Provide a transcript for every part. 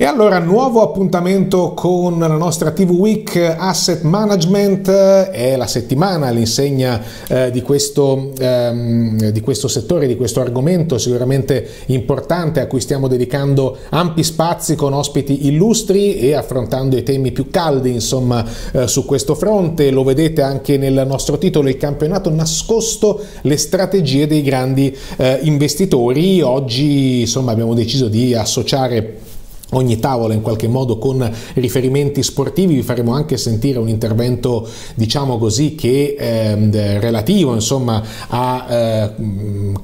E allora, nuovo appuntamento con la nostra TV Week Asset Management, è la settimana all'insegna eh, di, questo, ehm, di, questo, settore, di questo argomento sicuramente importante a cui stiamo dedicando ampi spazi con ospiti illustri e affrontando i temi più caldi insomma eh, su questo fronte. Lo vedete anche nel nostro titolo, il campionato nascosto, le strategie dei grandi eh, investitori. Oggi insomma abbiamo deciso di associare ogni tavola in qualche modo con riferimenti sportivi. Vi faremo anche sentire un intervento diciamo così che eh, relativo insomma a eh,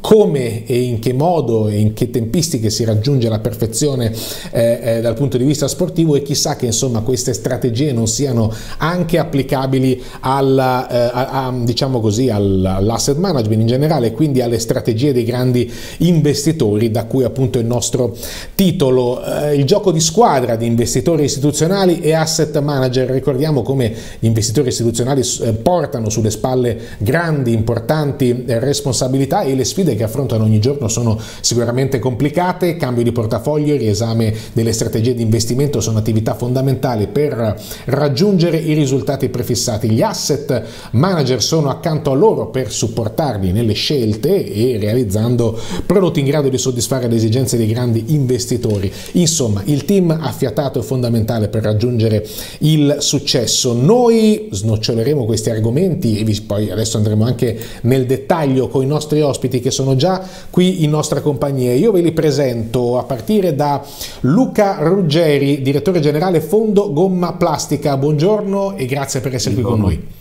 come e in che modo e in che tempistiche si raggiunge la perfezione eh, eh, dal punto di vista sportivo e chissà che insomma queste strategie non siano anche applicabili alla, eh, a, a, diciamo così all'asset management in generale quindi alle strategie dei grandi investitori da cui appunto il nostro titolo. Eh, il gioco di squadra di investitori istituzionali e asset manager. Ricordiamo come gli investitori istituzionali eh, portano sulle spalle grandi, importanti eh, responsabilità e le sfide che affrontano ogni giorno sono sicuramente complicate. Cambio di portafoglio, riesame delle strategie di investimento sono attività fondamentali per raggiungere i risultati prefissati. Gli asset manager sono accanto a loro per supportarli nelle scelte e realizzando prodotti in grado di soddisfare le esigenze dei grandi investitori. Insomma, il team affiatato è fondamentale per raggiungere il successo. Noi snoccioleremo questi argomenti e poi adesso andremo anche nel dettaglio con i nostri ospiti che sono già qui in nostra compagnia. Io ve li presento a partire da Luca Ruggeri, direttore generale Fondo Gomma Plastica. Buongiorno e grazie per essere Buongiorno. qui con noi.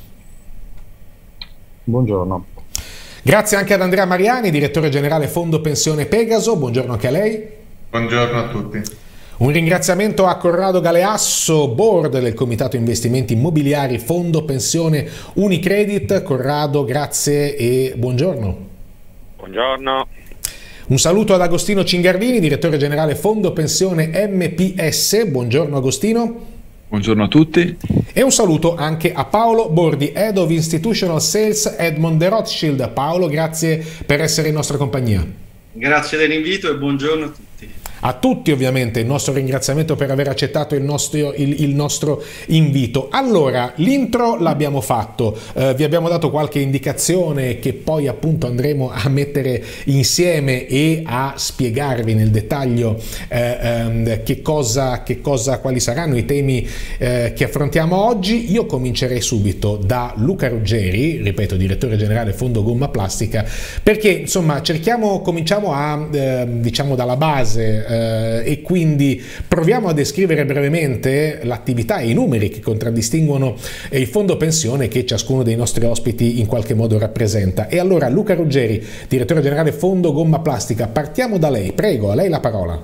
Buongiorno. Grazie anche ad Andrea Mariani, direttore generale Fondo Pensione Pegaso. Buongiorno anche a lei. Buongiorno a tutti. Un ringraziamento a Corrado Galeasso, board del Comitato Investimenti Immobiliari Fondo Pensione Unicredit. Corrado, grazie e buongiorno. Buongiorno. Un saluto ad Agostino Cingardini, direttore generale Fondo Pensione MPS. Buongiorno Agostino. Buongiorno a tutti. E un saluto anche a Paolo Bordi, Head of Institutional Sales Edmond de Rothschild. Paolo, grazie per essere in nostra compagnia. Grazie dell'invito e buongiorno a tutti. A tutti ovviamente il nostro ringraziamento per aver accettato il nostro, il, il nostro invito. Allora, l'intro l'abbiamo fatto, eh, vi abbiamo dato qualche indicazione che poi appunto andremo a mettere insieme e a spiegarvi nel dettaglio eh, ehm, che cosa, che cosa, quali saranno i temi eh, che affrontiamo oggi. Io comincerei subito da Luca Ruggeri, ripeto, direttore generale Fondo Gomma Plastica, perché insomma cerchiamo, cominciamo a, ehm, diciamo dalla base eh, e quindi proviamo a descrivere brevemente l'attività e i numeri che contraddistinguono eh, il fondo pensione che ciascuno dei nostri ospiti in qualche modo rappresenta. E allora Luca Ruggeri, direttore generale Fondo Gomma Plastica, partiamo da lei, prego, a lei la parola.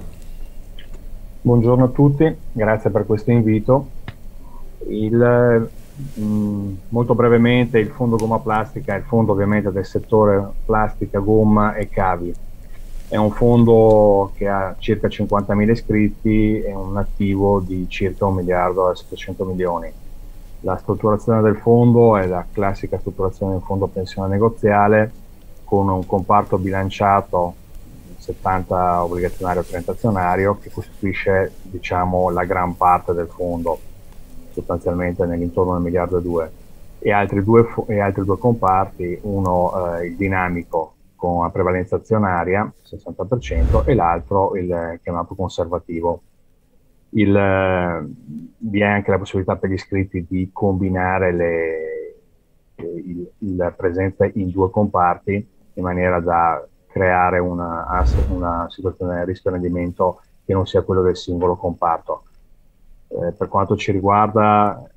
Buongiorno a tutti, grazie per questo invito. Il, mh, mm, molto brevemente il fondo gomma plastica è il fondo ovviamente del settore plastica, gomma e cavi è un fondo che ha circa 50.000 iscritti e un attivo di circa 1 miliardo e 700 milioni. La strutturazione del fondo è la classica strutturazione del fondo pensione negoziale con un comparto bilanciato 70 obbligazionario e 30 azionario che costituisce diciamo, la gran parte del fondo sostanzialmente nell'intorno del miliardo e due e altri due, e altri due comparti, uno eh, il dinamico con una prevalenza azionaria, 60%, e l'altro il chiamato conservativo. Il, vi è anche la possibilità per gli iscritti di combinare le, il, la presenza in due comparti in maniera da creare una, una situazione di rischio rendimento che non sia quello del singolo comparto. Eh, per quanto ci riguarda,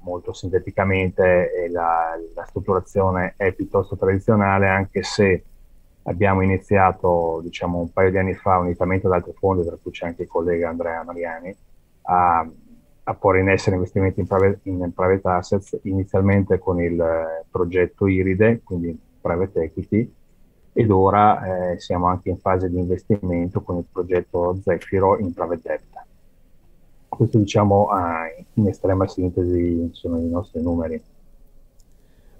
molto sinteticamente, la, la strutturazione è piuttosto tradizionale, anche se abbiamo iniziato diciamo, un paio di anni fa, unitamente ad altri fondi, tra cui c'è anche il collega Andrea Mariani, a, a porre in essere investimenti in private, in private, assets, inizialmente con il eh, progetto Iride, quindi private equity, ed ora eh, siamo anche in fase di investimento con il progetto Zefiro in private debt. Questo diciamo in estrema sintesi sono i nostri numeri.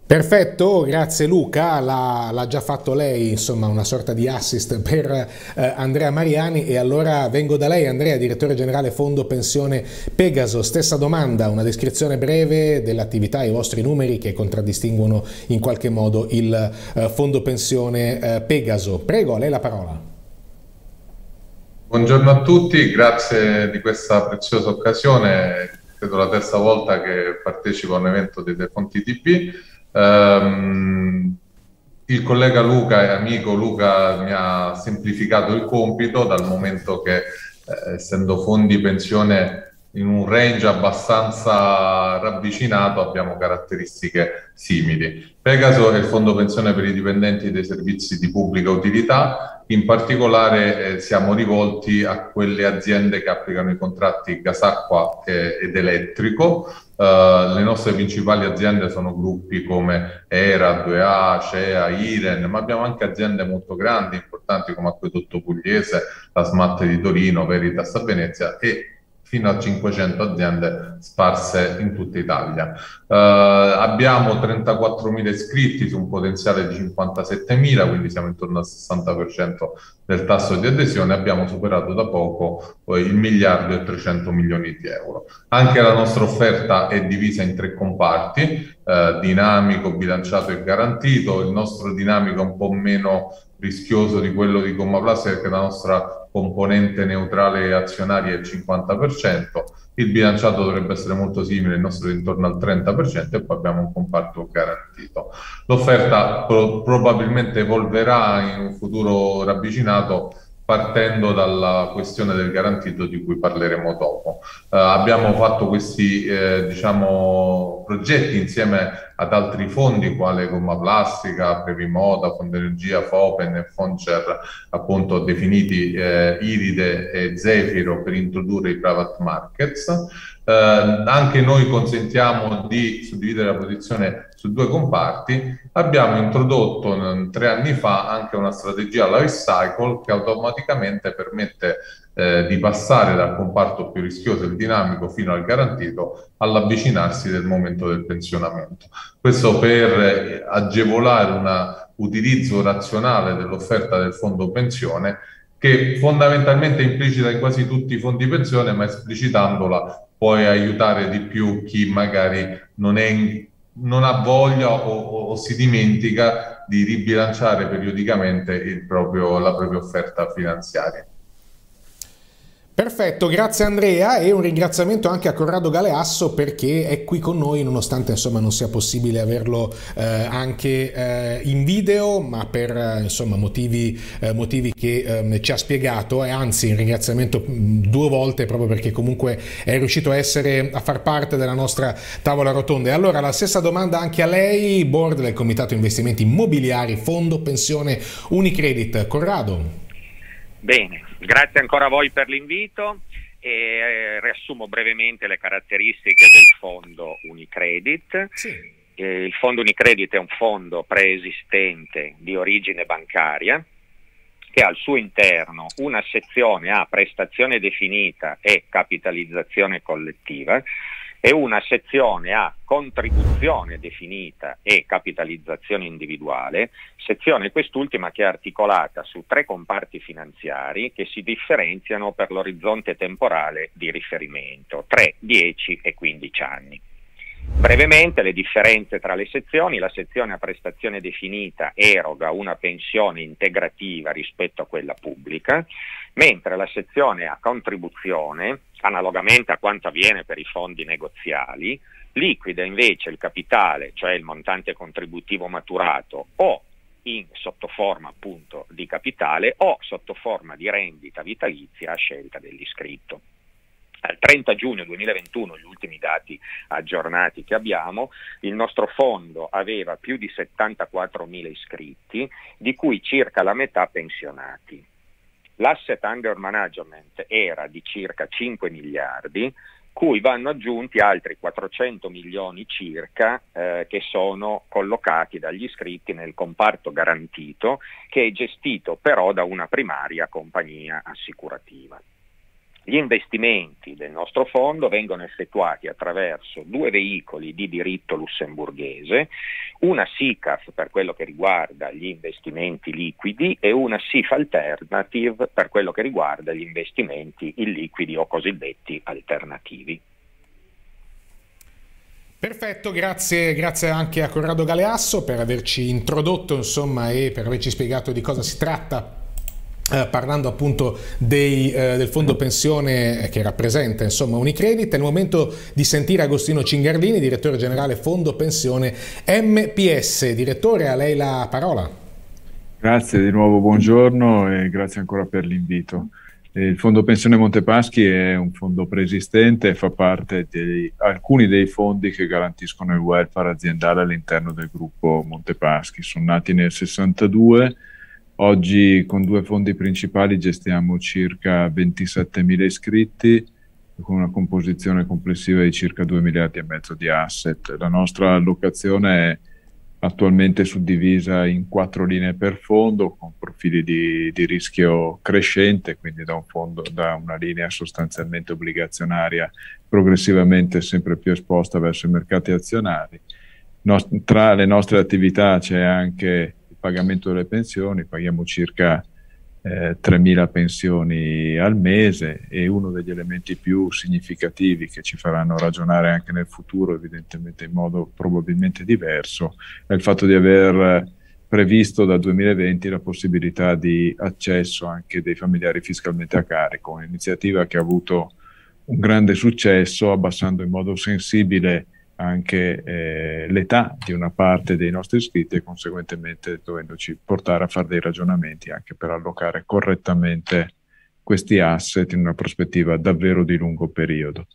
Perfetto, grazie Luca, l'ha, già fatto lei, insomma una sorta di assist per eh, Andrea Mariani e allora vengo da lei Andrea, direttore generale Fondo Pensione Pegaso, stessa domanda, una descrizione breve dell'attività e i vostri numeri che contraddistinguono in qualche modo il eh, Fondo Pensione eh, Pegaso. Prego, a lei la parola. Buongiorno a tutti, grazie di questa preziosa occasione, credo la terza volta che partecipo a un evento The Fonti TP. Um, il collega Luca e amico Luca mi ha semplificato il compito dal momento che eh, essendo fondi pensione in un range abbastanza ravvicinato abbiamo caratteristiche simili. Pegaso è il fondo pensione per i dipendenti dei servizi di pubblica utilità, in particolare eh, siamo rivolti a quelle aziende che applicano i contratti gas, acqua eh, ed elettrico. Uh, le nostre principali aziende sono gruppi come ERA, 2A, CEA, IREN, ma abbiamo anche aziende molto grandi, importanti come Acquedotto Pugliese, la Smart di Torino, Veritas a Venezia e fino a 500 aziende sparse in tutta Italia. Uh, abbiamo 34.000 iscritti su un potenziale di 57.000, quindi siamo intorno al 60% del tasso di adesione. Abbiamo superato da poco uh, il miliardo e 300 milioni di euro. Anche la nostra offerta è divisa in tre comparti, uh, dinamico, bilanciato e garantito. Il nostro dinamico è un po' meno rischioso di quello di Gomma Plastica perché la nostra componente neutrale azionaria è il 50%, il bilanciato dovrebbe essere molto simile, il nostro è intorno al 30% e poi abbiamo un comparto garantito. L'offerta pro- probabilmente evolverà in un futuro ravvicinato partendo dalla questione del garantito di cui parleremo dopo. Uh, abbiamo fatto questi eh, diciamo, progetti insieme ad altri fondi quale Gomma Plastica, Previmoda, Fondo Energia, Fopen e Foncer appunto definiti eh, Iride e Zefiro per introdurre i private markets. Eh, anche noi consentiamo di suddividere la posizione su due comparti. Abbiamo introdotto tre anni fa anche una strategia life cycle che automaticamente permette eh, di passare dal comparto più rischioso e dinamico fino al garantito all'avvicinarsi del momento del pensionamento. Questo per eh, agevolare un utilizzo razionale dell'offerta del fondo pensione che fondamentalmente è implicita in quasi tutti i fondi pensione, ma esplicitandola puoi aiutare di più chi magari non, in, non ha voglia o, o, o, si dimentica di ribilanciare periodicamente proprio, la propria offerta finanziaria. Perfetto, grazie Andrea e un ringraziamento anche a Corrado Galeasso perché è qui con noi nonostante insomma non sia possibile averlo eh, anche eh, in video ma per eh, insomma motivi, eh, motivi che ehm, ci ha spiegato e anzi un ringraziamento due volte proprio perché comunque è riuscito a essere a far parte della nostra tavola rotonda. E allora la stessa domanda anche a lei, board del Comitato Investimenti Immobiliari, Fondo Pensione Unicredit. Corrado. Bene, grazie ancora a voi per l'invito e eh, riassumo brevemente le caratteristiche del fondo Unicredit. Sì. Eh, il fondo Unicredit è un fondo preesistente di origine bancaria che ha al suo interno una sezione a prestazione definita e capitalizzazione collettiva e una sezione a contribuzione definita e capitalizzazione individuale, sezione quest'ultima che è articolata su tre comparti finanziari che si differenziano per l'orizzonte temporale di riferimento, 3, 10 e 15 anni. Brevemente le differenze tra le sezioni, la sezione a prestazione definita eroga una pensione integrativa rispetto a quella pubblica, mentre la sezione a contribuzione, analogamente a quanto avviene per i fondi negoziali, liquida invece il capitale, cioè il montante contributivo maturato, o in sotto forma appunto di capitale o sotto forma di rendita vitalizia a scelta dell'iscritto. Al 30 giugno 2021, gli ultimi dati aggiornati che abbiamo, il nostro fondo aveva più di 74.000 iscritti, di cui circa la metà pensionati. L'asset under management era di circa 5 miliardi, cui vanno aggiunti altri 400 milioni circa eh, che sono collocati dagli iscritti nel comparto garantito, che è gestito però da una primaria compagnia assicurativa. Gli investimenti del nostro fondo vengono effettuati attraverso due veicoli di diritto lussemburghese, una SICAF per quello che riguarda gli investimenti liquidi e una SIF Alternative per quello che riguarda gli investimenti illiquidi o cosiddetti alternativi. Perfetto, grazie, grazie, anche a Corrado Galeasso per averci introdotto insomma, e per averci spiegato di cosa si tratta eh, parlando appunto dei, eh, del fondo pensione che rappresenta insomma Unicredit, è il momento di sentire Agostino Cingardini, direttore generale fondo pensione MPS. Direttore, a lei la parola. Grazie di nuovo, buongiorno e grazie ancora per l'invito. Il Fondo Pensione Montepaschi è un fondo preesistente e fa parte di alcuni dei fondi che garantiscono il welfare aziendale all'interno del gruppo Montepaschi. Sono nati nel 62 Oggi con due fondi principali gestiamo circa 27.000 iscritti con una composizione complessiva di circa 2 miliardi e mezzo di asset. La nostra allocazione è attualmente suddivisa in quattro linee per fondo con profili di, di rischio crescente, quindi da, un fondo, da una linea sostanzialmente obbligazionaria progressivamente sempre più esposta verso i mercati azionari. Nos- tra le nostre attività c'è anche pagamento delle pensioni, paghiamo circa eh, 3.000 pensioni al mese e uno degli elementi più significativi che ci faranno ragionare anche nel futuro, evidentemente in modo probabilmente diverso, è il fatto di aver previsto dal 2020 la possibilità di accesso anche dei familiari fiscalmente a carico, un'iniziativa che ha avuto un grande successo abbassando in modo sensibile anche eh, l'età di una parte dei nostri iscritti e conseguentemente dovendoci portare a fare dei ragionamenti anche per allocare correttamente questi asset in una prospettiva davvero di lungo periodo.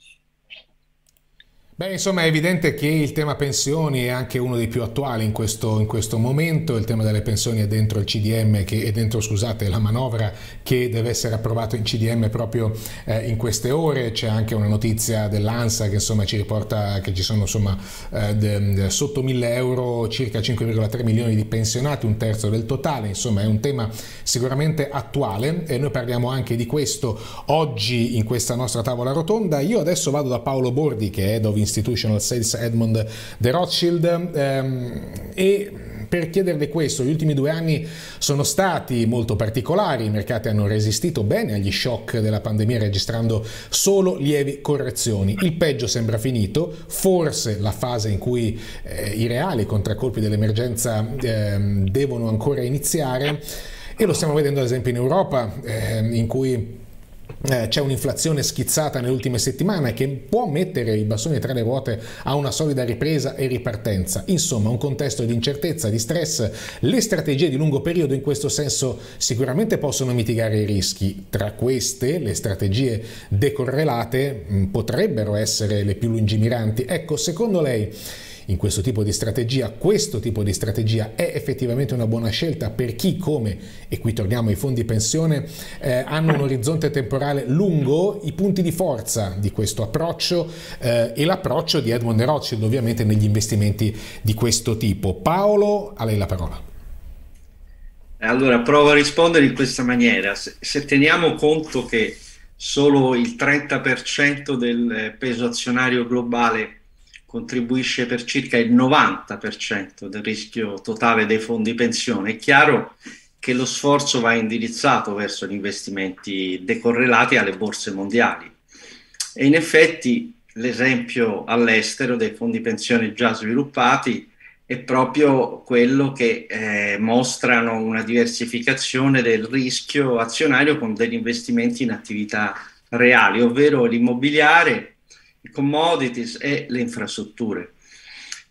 Beh, insomma, è evidente che il tema pensioni è anche uno dei più attuali in questo, in questo momento. Il tema delle pensioni è dentro il CDM, che è dentro, scusate, la manovra che deve essere approvato in CDM proprio eh, in queste ore. C'è anche una notizia dell'ANSA che insomma ci riporta che ci sono insomma eh, de, de, sotto 1000 euro circa 5,3 milioni di pensionati, un terzo del totale. Insomma, è un tema sicuramente attuale e noi parliamo anche di questo oggi in questa nostra tavola rotonda. Io adesso vado da Paolo Bordi, che è dove Institutional Sales Edmond de Rothschild ehm, e per chiederle questo, gli ultimi due anni sono stati molto particolari, i mercati hanno resistito bene agli shock della pandemia registrando solo lievi correzioni. Il peggio sembra finito, forse la fase in cui eh, i reali contraccolpi dell'emergenza eh, devono ancora iniziare e lo stiamo vedendo ad esempio in Europa eh, in cui eh, c'è un'inflazione schizzata nelle ultime settimane che può mettere i bastoni tra le ruote a una solida ripresa e ripartenza. Insomma, un contesto di incertezza, di stress. Le strategie di lungo periodo in questo senso sicuramente possono mitigare i rischi. Tra queste, le strategie decorrelate mh, potrebbero essere le più lungimiranti. Ecco, secondo lei in questo tipo di strategia. Questo tipo di strategia è effettivamente una buona scelta per chi come, e qui torniamo ai fondi pensione, eh, hanno un orizzonte temporale lungo, i punti di forza di questo approccio eh, e l'approccio di Edmond Rothschild ovviamente negli investimenti di questo tipo. Paolo, a lei la parola. Allora, provo a rispondere in questa maniera. Se, se teniamo conto che solo il 30% del peso azionario globale contribuisce per circa il 90% del rischio totale dei fondi pensione. È chiaro che lo sforzo va indirizzato verso gli investimenti decorrelati alle borse mondiali. E in effetti l'esempio all'estero dei fondi pensione già sviluppati è proprio quello che eh, mostrano una diversificazione del rischio azionario con degli investimenti in attività reali, ovvero l'immobiliare, commodities e le infrastrutture.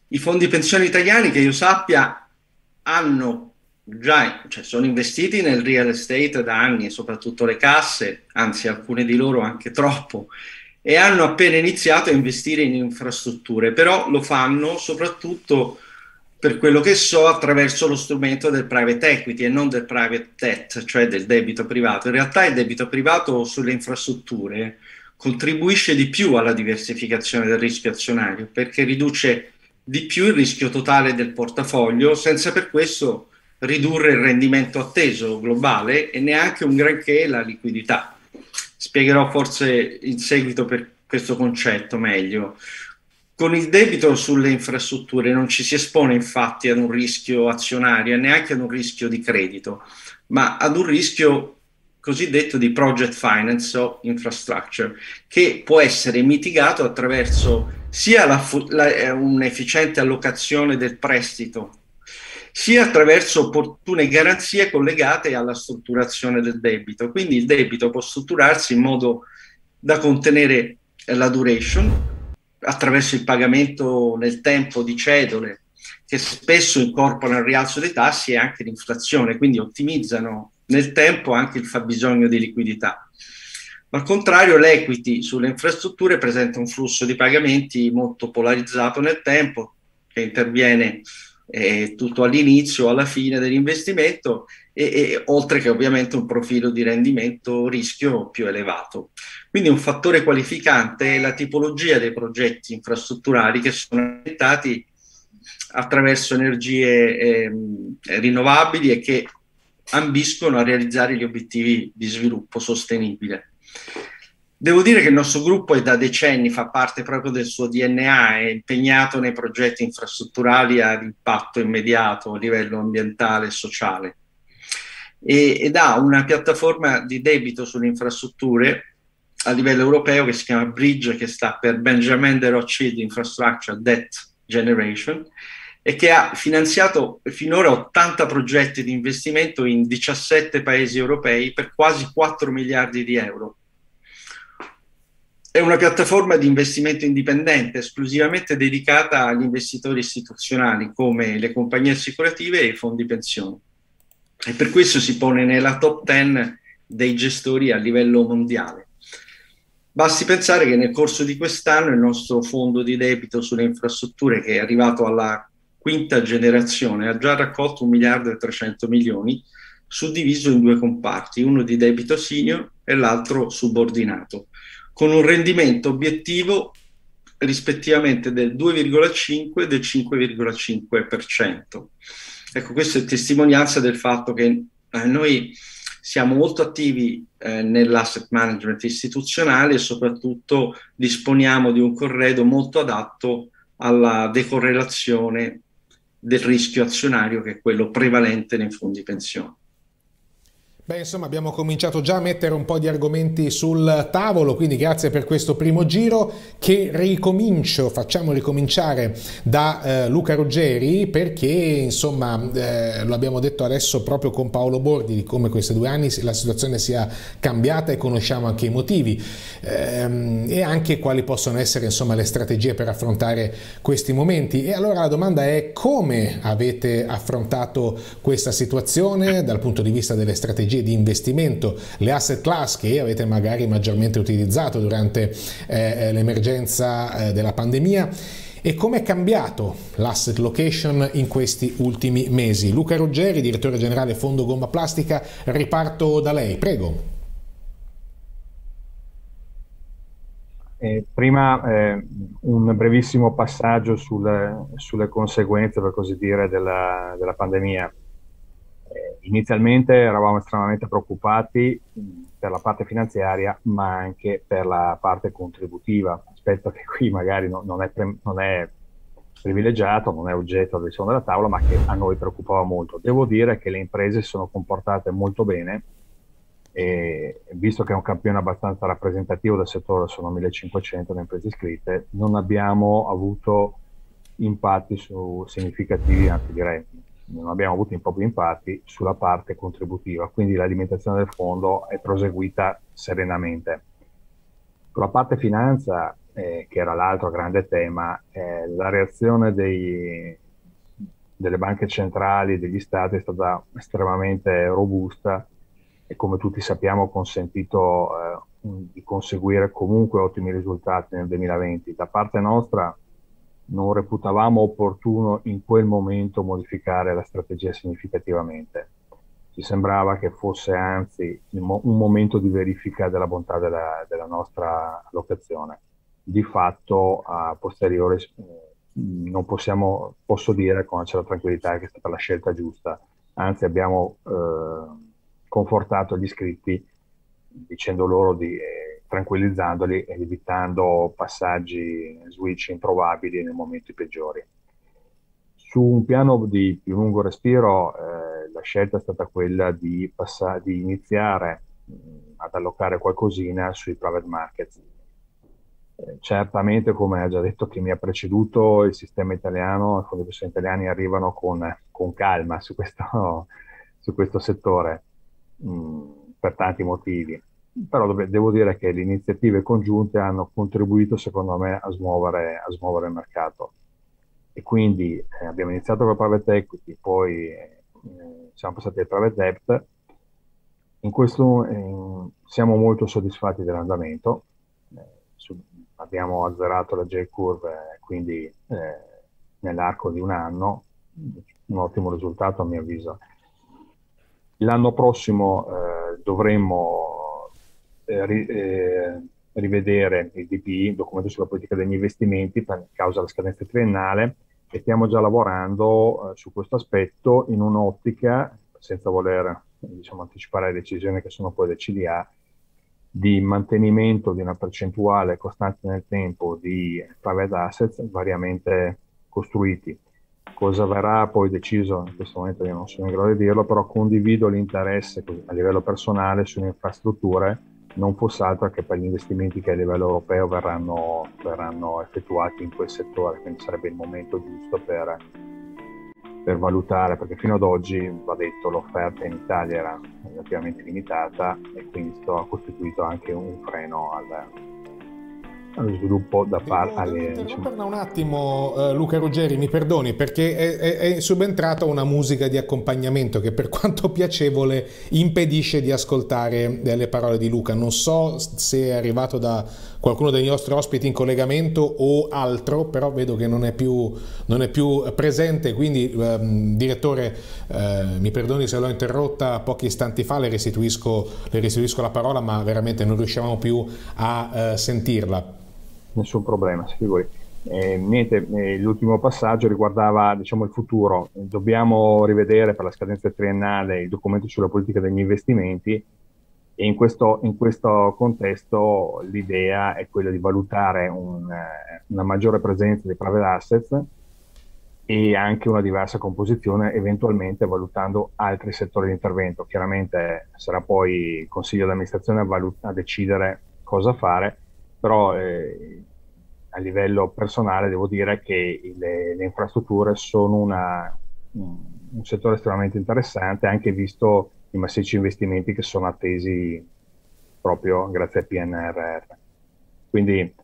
I fondi pensione italiani, che io sappia, hanno già, cioè sono investiti nel real estate da anni, soprattutto le casse, anzi alcune di loro anche troppo, e hanno appena iniziato a investire in infrastrutture, però lo fanno soprattutto per quello che so attraverso lo strumento del private equity e non del private debt, cioè del debito privato. In realtà il debito privato sulle infrastrutture contribuisce di più alla diversificazione del rischio azionario perché riduce di più il rischio totale del portafoglio senza per questo ridurre il rendimento atteso globale e neanche un granché la liquidità. Spiegherò forse in seguito per questo concetto meglio. Con il debito sulle infrastrutture non ci si espone infatti ad un rischio azionario e neanche ad un rischio di credito, ma ad un rischio cosiddetto di project finance o infrastructure, che può essere mitigato attraverso sia la, la, eh, un'efficiente allocazione del prestito, sia attraverso opportune garanzie collegate alla strutturazione del debito. Quindi il debito può strutturarsi in modo da contenere la duration attraverso il pagamento nel tempo di cedole che spesso incorporano il rialzo dei tassi e anche l'inflazione, quindi ottimizzano nel tempo anche il fabbisogno di liquidità. Al contrario, l'equity sulle infrastrutture presenta un flusso di pagamenti molto polarizzato nel tempo, che interviene eh, tutto all'inizio alla fine dell'investimento, e, e, oltre che ovviamente un profilo di rendimento rischio più elevato. Quindi un fattore qualificante è la tipologia dei progetti infrastrutturali che sono orientati attraverso energie eh, rinnovabili e che ambiscono a realizzare gli obiettivi di sviluppo sostenibile. Devo dire che il nostro gruppo è da decenni, fa parte proprio del suo DNA, è impegnato nei progetti infrastrutturali ad impatto immediato a livello ambientale e sociale ed ha una piattaforma di debito sulle infrastrutture a livello europeo che si chiama Bridge, che sta per Benjamin de Rothschild Infrastructure Debt Generation e che ha finanziato finora 80 progetti di investimento in 17 paesi europei per quasi 4 miliardi di euro. È una piattaforma di investimento indipendente, esclusivamente dedicata agli investitori istituzionali come le compagnie assicurative e i fondi pensione. E per questo si pone nella top 10 dei gestori a livello mondiale. Basti pensare che nel corso di quest'anno il nostro fondo di debito sulle infrastrutture, che è arrivato alla quinta generazione ha già raccolto un miliardo e 300 milioni, suddiviso in due comparti, uno di debito senior e l'altro subordinato, con un rendimento obiettivo rispettivamente del 2,5 e del 5,5%. Ecco, questa è testimonianza del fatto che eh, noi siamo molto attivi eh, nell'asset management istituzionale e soprattutto disponiamo di un corredo molto adatto alla decorrelazione del rischio azionario che è quello prevalente nei fondi pensione. Beh, insomma, abbiamo cominciato già a mettere un po' di argomenti sul tavolo, quindi grazie per questo primo giro che ricomincio, facciamo ricominciare da eh, Luca Ruggeri perché, insomma, eh, lo abbiamo detto adesso proprio con Paolo Bordi di come questi due anni la situazione sia cambiata e conosciamo anche i motivi ehm, e anche quali possono essere, insomma, le strategie per affrontare questi momenti. E allora la domanda è come avete affrontato questa situazione dal punto di vista delle strategie strategie di investimento, le asset class che avete magari maggiormente utilizzato durante eh, eh, l'emergenza eh, della pandemia e come è cambiato l'asset location in questi ultimi mesi. Luca Ruggeri, direttore generale Fondo Gomma Plastica, riparto da lei, prego. Eh, prima eh, un brevissimo passaggio sulle, sulle, conseguenze, per così dire, della, della pandemia inizialmente eravamo estremamente preoccupati per la parte finanziaria, ma anche per la parte contributiva, aspetto che qui magari no, non, è pre- non, è privilegiato, non è oggetto del suono della tavola, ma che a noi preoccupava molto. Devo dire che le imprese si sono comportate molto bene e visto che è un campione abbastanza rappresentativo del settore, sono 1500 le imprese iscritte, non abbiamo avuto impatti su significativi, anzi direi non abbiamo avuto proprio impatti sulla parte contributiva, quindi l'alimentazione del fondo è proseguita serenamente. Sulla parte finanza, eh, che era l'altro grande tema, eh, la reazione dei, delle banche centrali e degli stati è stata estremamente robusta e come tutti sappiamo ha consentito eh, di conseguire comunque ottimi risultati nel 2020. Da parte nostra non reputavamo opportuno in quel momento modificare la strategia significativamente. Ci sembrava che fosse anzi un momento di verifica della bontà della, della nostra allocazione. Di fatto, a posteriore, non possiamo, posso dire con la tranquillità che è stata la scelta giusta, anzi abbiamo eh, confortato gli iscritti dicendo loro di eh, tranquillizzandoli e evitando passaggi, switch improbabili nei momenti peggiori. Su un piano di più lungo respiro eh, la scelta è stata quella di, passa- di iniziare mh, ad allocare qualcosina sui private markets. Eh, certamente, come ha già detto chi mi ha preceduto, il sistema italiano, i fondi di italiani arrivano con, con calma su questo, su questo settore mh, per tanti motivi. Però devo dire che le iniziative congiunte hanno contribuito, secondo me, a smuovere, a smuovere il mercato. E quindi eh, abbiamo iniziato con private equity, poi eh, siamo passati al private debt. In questo eh, siamo molto soddisfatti dell'andamento. Eh, su, abbiamo azzerato la J-curve, quindi eh, nell'arco di un anno, un ottimo risultato a mio avviso. L'anno prossimo eh, dovremmo ri, eh, rivedere il DPI, il documento sulla politica degli investimenti, per causa della scadenza triennale, e stiamo già lavorando eh, su questo aspetto in un'ottica, senza voler diciamo, anticipare le decisioni che sono poi del CDA, di mantenimento di una percentuale costante nel tempo di private assets variamente costruiti. Cosa verrà poi deciso, in questo momento io non sono in grado di dirlo, però condivido l'interesse a livello personale sulle infrastrutture, non fosse altro che per gli investimenti che a livello europeo verranno, verranno effettuati in quel settore, quindi sarebbe il momento giusto per, per valutare, perché fino ad oggi, va detto, l'offerta in Italia era relativamente limitata e quindi ha costituito anche un freno al, allo sviluppo da parte alle... Diciamo... un attimo uh, Luca Ruggeri, mi perdoni, perché è, è, è, subentrata una musica di accompagnamento che per quanto piacevole impedisce di ascoltare le parole di Luca. Non so se è arrivato da qualcuno dei nostri ospiti in collegamento o altro, però vedo che non è più, non è più presente, quindi um, direttore uh, mi perdoni se l'ho interrotta pochi istanti fa, le restituisco, le restituisco la parola, ma veramente non riuscivamo più a uh, sentirla nessun problema, si figuri. Eh, niente, eh, l'ultimo passaggio riguardava diciamo, il futuro. Dobbiamo rivedere per la scadenza triennale il documento sulla politica degli investimenti e in questo, in questo contesto l'idea è quella di valutare un, eh, una maggiore presenza di private assets e anche una diversa composizione, eventualmente valutando altri settori di intervento. Chiaramente sarà poi il Consiglio d'amministrazione a, valut- a decidere cosa fare, però eh, a livello personale devo dire che le, le infrastrutture sono una, un settore estremamente interessante, anche visto i massicci investimenti che sono attesi proprio grazie al PNRR. Quindi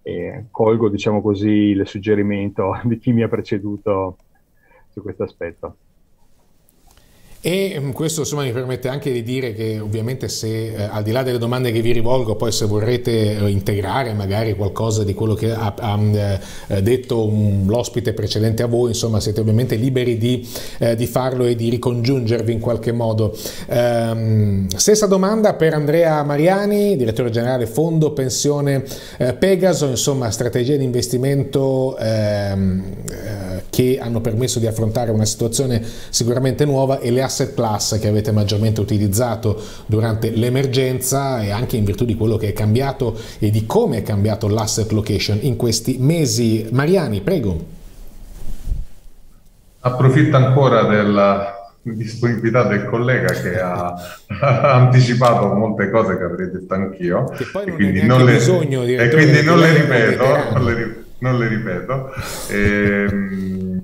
eh, colgo, diciamo così, il suggerimento di chi mi ha preceduto su questo aspetto. E mm, questo insomma mi permette anche di dire che ovviamente se eh, al di là delle domande che vi rivolgo, poi se vorrete eh, integrare magari qualcosa di quello che ha, ha eh, detto l'ospite precedente a voi, insomma siete ovviamente liberi di, eh, di farlo e di ricongiungervi in qualche modo. Ehm, stessa domanda per Andrea Mariani, direttore generale Fondo Pensione eh, Pegaso, insomma strategie di investimento ehm, eh, che hanno permesso di affrontare una situazione sicuramente nuova e le asset class che avete maggiormente utilizzato durante l'emergenza e anche in virtù di quello che è cambiato e di come è cambiato l'asset location in questi mesi. Mariani, prego. Approfitto ancora della disponibilità del collega che ha, anticipato molte cose che avrei detto anch'io che poi non e quindi non le, bisogno di e quindi non le ripeto, non le, non le ripeto. E,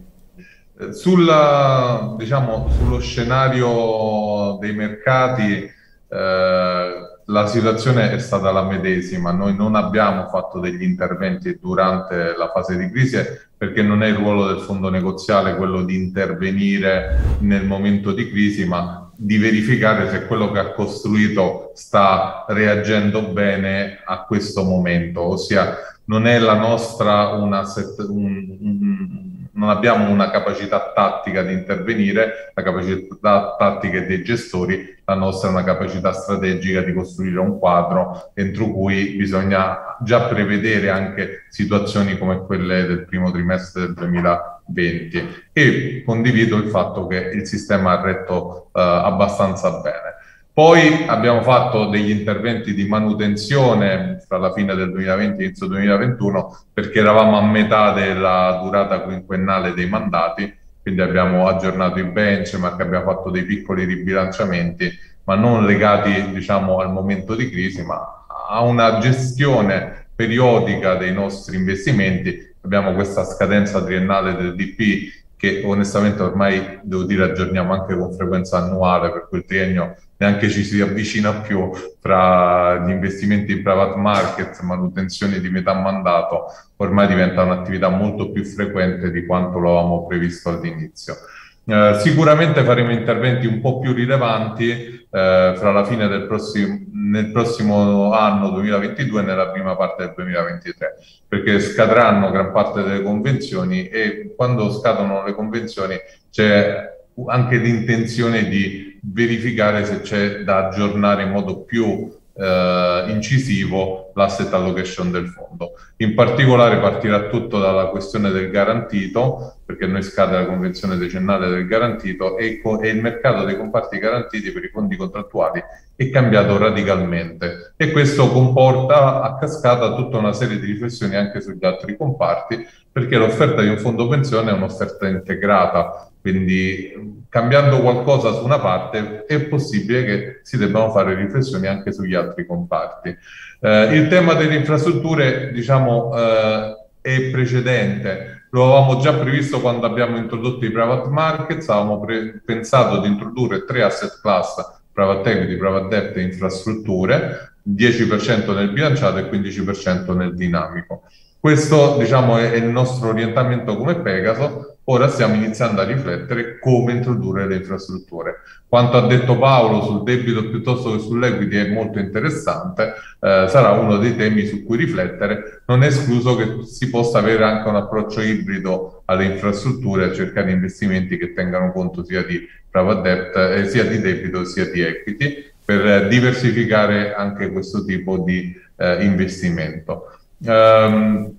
sulla, diciamo, sullo scenario dei mercati eh, la situazione è stata la medesima, noi non abbiamo fatto degli interventi durante la fase di crisi perché non è il ruolo del fondo negoziale quello di intervenire nel momento di crisi, ma di verificare se quello che ha costruito sta reagendo bene a questo momento, ossia non è la nostra una set, un, un, non abbiamo una capacità tattica di intervenire, la capacità tattica dei gestori, la nostra è una capacità strategica di costruire un quadro entro cui bisogna già prevedere anche situazioni come quelle del primo trimestre del 2020 e condivido il fatto che il sistema ha retto eh, abbastanza bene. Poi abbiamo fatto degli interventi di manutenzione tra la fine del 2020 e inizio 2021 perché eravamo a metà della durata quinquennale dei mandati, quindi abbiamo aggiornato i benchmark, abbiamo fatto dei piccoli ribilanciamenti, ma non legati diciamo, al momento di crisi, ma a una gestione periodica dei nostri investimenti. Abbiamo questa scadenza triennale del DP che onestamente ormai devo dire aggiorniamo anche con frequenza annuale per quel triennio neanche ci si avvicina più tra gli investimenti in private market, manutenzione di metà mandato, ormai diventa un'attività molto più frequente di quanto lo avevamo previsto all'inizio. Eh, sicuramente faremo interventi un po' più rilevanti eh, fra la fine del prossimo, nel prossimo anno 2022 e nella prima parte del 2023, perché scadranno gran parte delle convenzioni e quando scadono le convenzioni c'è anche l'intenzione di verificare se c'è da aggiornare in modo più eh, incisivo l'asset allocation del fondo. In particolare partirà tutto dalla questione del garantito, perché noi scade la convenzione decennale del garantito e, e, il mercato dei comparti garantiti per i fondi contrattuali è cambiato radicalmente e questo comporta a cascata tutta una serie di riflessioni anche sugli altri comparti, perché l'offerta di un fondo pensione è un'offerta integrata quindi cambiando qualcosa su una parte è possibile che si debbano fare riflessioni anche sugli altri comparti. Eh, il tema delle infrastrutture, diciamo, eh, è precedente. Lo avevamo già previsto quando abbiamo introdotto i private markets, avevamo pensato di introdurre tre asset class, private equity, private debt e infrastrutture, 10% nel bilanciato e 15% nel dinamico. Questo diciamo, è il nostro orientamento come Pegaso, ora stiamo iniziando a riflettere come introdurre le infrastrutture. Quanto ha detto Paolo sul debito piuttosto che sull'equity è molto interessante, eh, sarà uno dei temi su cui riflettere. Non è escluso che si possa avere anche un approccio ibrido alle infrastrutture a cercare investimenti che tengano conto sia di private debt, eh, sia di debito sia di equity, per diversificare anche questo tipo di eh, investimento. Um,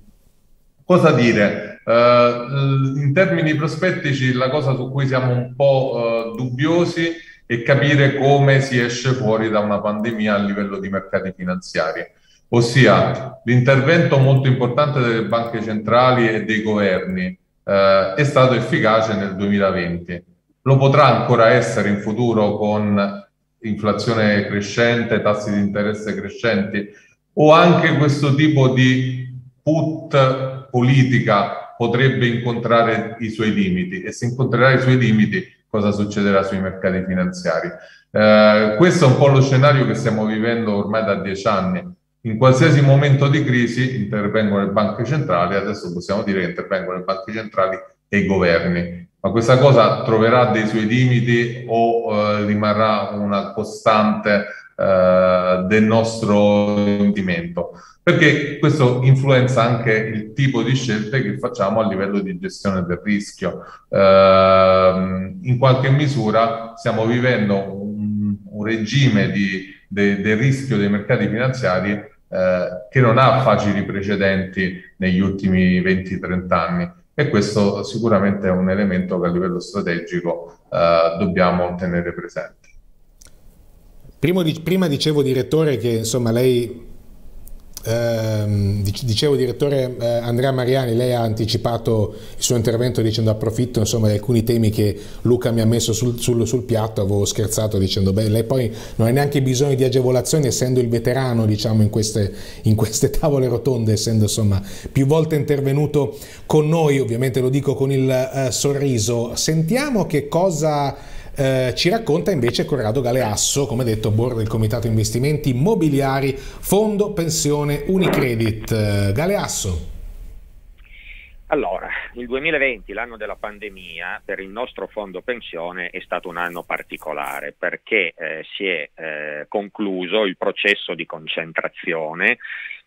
cosa dire? Uh, in termini prospettici, la cosa su cui siamo un po' uh, dubbiosi è capire come si esce fuori da una pandemia a livello di mercati finanziari. Ossia, l'intervento molto importante delle banche centrali e dei governi uh, è stato efficace nel 2020. Lo potrà ancora essere in futuro con inflazione crescente, tassi di interesse crescenti, o anche questo tipo di put politica potrebbe incontrare i suoi limiti e se incontrerà i suoi limiti cosa succederà sui mercati finanziari. Eh, questo è un po' lo scenario che stiamo vivendo ormai da dieci anni. In qualsiasi momento di crisi intervengono le banche centrali, adesso possiamo dire che intervengono le banche centrali e i governi. Ma questa cosa troverà dei suoi limiti o eh, rimarrà una costante eh, del nostro rendimento, perché questo influenza anche il tipo di scelte che facciamo a livello di gestione del rischio. Eh, in qualche misura stiamo vivendo un, un regime di, de, del rischio dei mercati finanziari eh, che non ha facili precedenti negli ultimi 20-30 anni e questo sicuramente è un elemento che a livello strategico eh, dobbiamo tenere presente. Prima, prima dicevo direttore che insomma lei Uh, dicevo direttore uh, Andrea Mariani, lei ha anticipato il suo intervento dicendo approfitto insomma, di alcuni temi che Luca mi ha messo sul, sul, sul, piatto, avevo scherzato dicendo beh lei poi non ha neanche bisogno di agevolazioni essendo il veterano diciamo in queste, in queste tavole rotonde, essendo insomma più volte intervenuto con noi, ovviamente lo dico con il uh, sorriso. Sentiamo che cosa eh, ci racconta invece Corrado Galeasso, come detto, board del Comitato Investimenti Immobiliari, Fondo Pensione Unicredit. Eh, Galeasso. Allora, il 2020, l'anno della pandemia, per il nostro fondo pensione è stato un anno particolare perché eh, si è eh, concluso il processo di concentrazione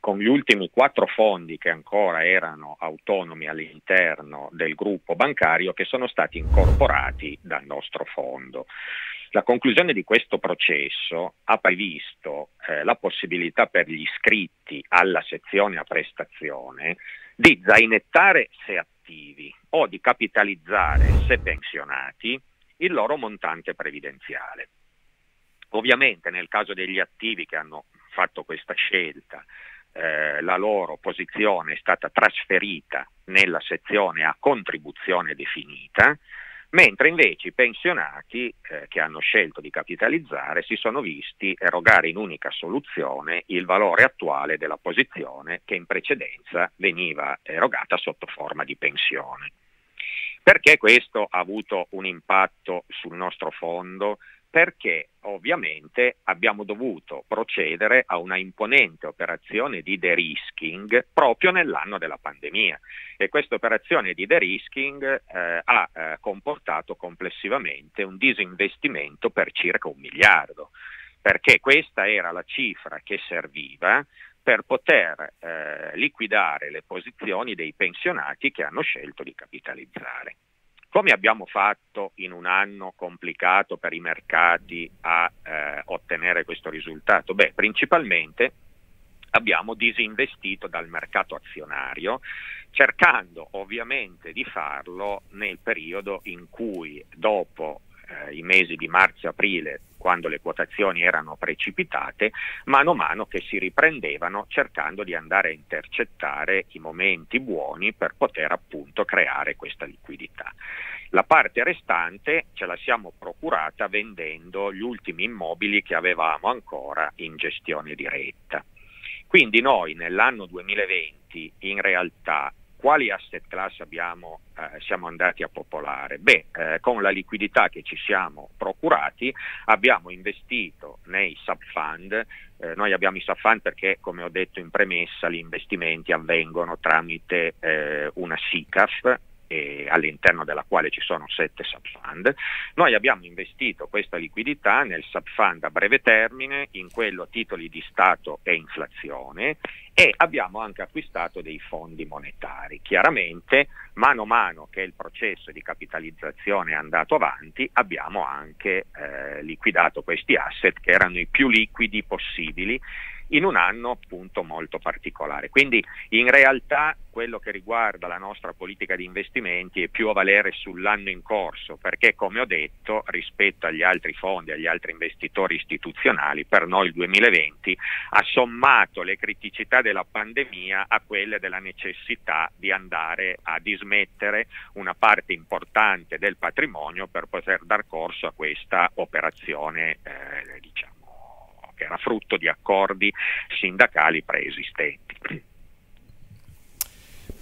con gli ultimi quattro fondi che ancora erano autonomi all'interno del gruppo bancario che sono stati incorporati dal nostro fondo. La conclusione di questo processo ha previsto eh, la possibilità per gli iscritti alla sezione a prestazione di zainettare se attivi o di capitalizzare se pensionati il loro montante previdenziale. Ovviamente nel caso degli attivi che hanno fatto questa scelta, eh, la loro posizione è stata trasferita nella sezione a contribuzione definita, mentre invece i pensionati eh, che hanno scelto di capitalizzare si sono visti erogare in unica soluzione il valore attuale della posizione che in precedenza veniva erogata sotto forma di pensione. Perché questo ha avuto un impatto sul nostro fondo? Perché ovviamente abbiamo dovuto procedere a una imponente operazione di de-risking proprio nell'anno della pandemia e questa operazione di de-risking eh, ha eh, comportato complessivamente un disinvestimento per circa un miliardo, perché questa era la cifra che serviva per poter eh, liquidare le posizioni dei pensionati che hanno scelto di capitalizzare. Come abbiamo fatto in un anno complicato per i mercati a eh, ottenere questo risultato? Beh, principalmente abbiamo disinvestito dal mercato azionario, cercando ovviamente di farlo nel periodo in cui dopo eh, i mesi di marzo-aprile, quando le quotazioni erano precipitate, mano a mano che si riprendevano cercando di andare a intercettare i momenti buoni per poter appunto creare questa liquidità. La parte restante ce la siamo procurata vendendo gli ultimi immobili che avevamo ancora in gestione diretta. Quindi noi nell'anno 2020 in realtà quali asset class abbiamo, eh, siamo andati a popolare? Beh, eh, con la liquidità che ci siamo procurati abbiamo investito nei subfund, eh, noi abbiamo i subfund perché come ho detto in premessa gli investimenti avvengono tramite eh, una SICAF, all'interno della quale ci sono sette subfund. Noi abbiamo investito questa liquidità nel subfund a breve termine, in quello titoli di Stato e inflazione e abbiamo anche acquistato dei fondi monetari. Chiaramente, mano a mano che il processo di capitalizzazione è andato avanti, abbiamo anche eh, liquidato questi asset che erano i più liquidi possibili in un anno appunto molto particolare. Quindi in realtà quello che riguarda la nostra politica di investimenti è più a valere sull'anno in corso, perché come ho detto rispetto agli altri fondi, agli altri investitori istituzionali, per noi il 2020 ha sommato le criticità della pandemia a quelle della necessità di andare a dismettere una parte importante del patrimonio per poter dar corso a questa operazione eh, diciamo che era frutto di accordi sindacali preesistenti.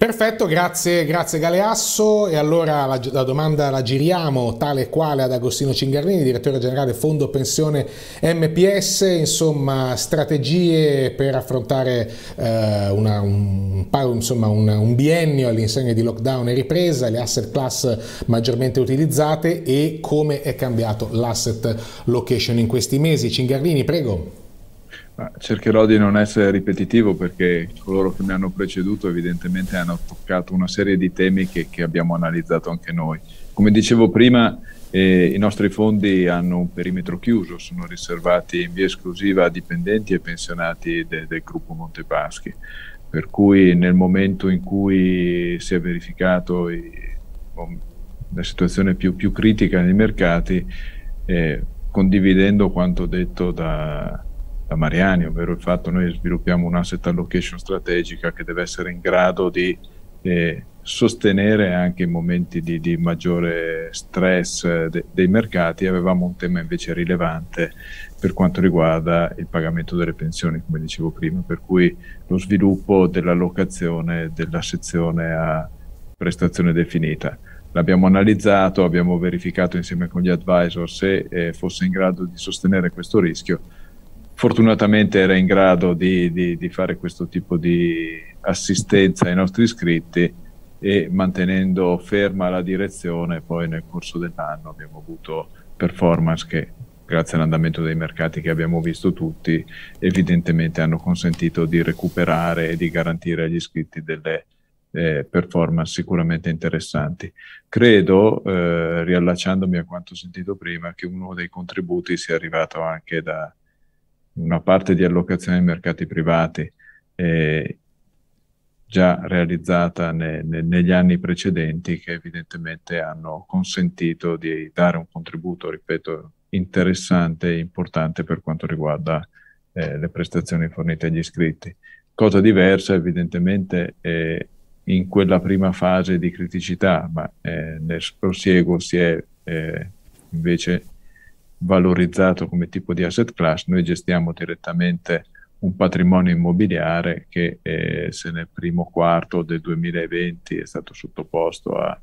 Perfetto, grazie, grazie Galeasso. E allora la, la, domanda la giriamo tale quale ad Agostino Cingarrini, direttore generale Fondo Pensione MPS. Insomma, strategie per affrontare eh, una, un, insomma, un, un, biennio all'insegna di lockdown e ripresa, le asset class maggiormente utilizzate e come è cambiato l'asset location in questi mesi. Cingarrini, prego. Cercherò di non essere ripetitivo perché coloro che mi hanno preceduto evidentemente hanno toccato una serie di temi che, che abbiamo analizzato anche noi. Come dicevo prima, eh, i nostri fondi hanno un perimetro chiuso, sono riservati in via esclusiva a dipendenti e pensionati de, del gruppo Montepaschi, per cui nel momento in cui si è verificato i, la situazione più, più, critica nei mercati, eh, condividendo quanto detto da da Mariani, ovvero il fatto che noi sviluppiamo un asset allocation strategica che deve essere in grado di eh, sostenere anche in momenti di, di maggiore stress eh, de, dei mercati. Avevamo un tema invece rilevante per quanto riguarda il pagamento delle pensioni, come dicevo prima, per cui lo sviluppo dell'allocazione della sezione a prestazione definita. L'abbiamo analizzato, abbiamo verificato insieme con gli advisor se eh, fosse in grado di sostenere questo rischio fortunatamente era in grado di, di, di, fare questo tipo di assistenza ai nostri iscritti e mantenendo ferma la direzione poi nel corso dell'anno abbiamo avuto performance che grazie all'andamento dei mercati che abbiamo visto tutti evidentemente hanno consentito di recuperare e di garantire agli iscritti delle eh, performance sicuramente interessanti. Credo, eh, riallacciandomi a quanto sentito prima, che uno dei contributi sia arrivato anche da, una parte di allocazione ai mercati privati eh, già realizzata ne, ne, negli anni precedenti che evidentemente hanno consentito di dare un contributo, ripeto, interessante e importante per quanto riguarda eh, le prestazioni fornite agli iscritti. Cosa diversa evidentemente eh, in quella prima fase di criticità, ma eh, nel prosieguo si è eh, invece valorizzato come tipo di asset class, noi gestiamo direttamente un patrimonio immobiliare che eh, se nel primo quarto del 2020 è stato sottoposto a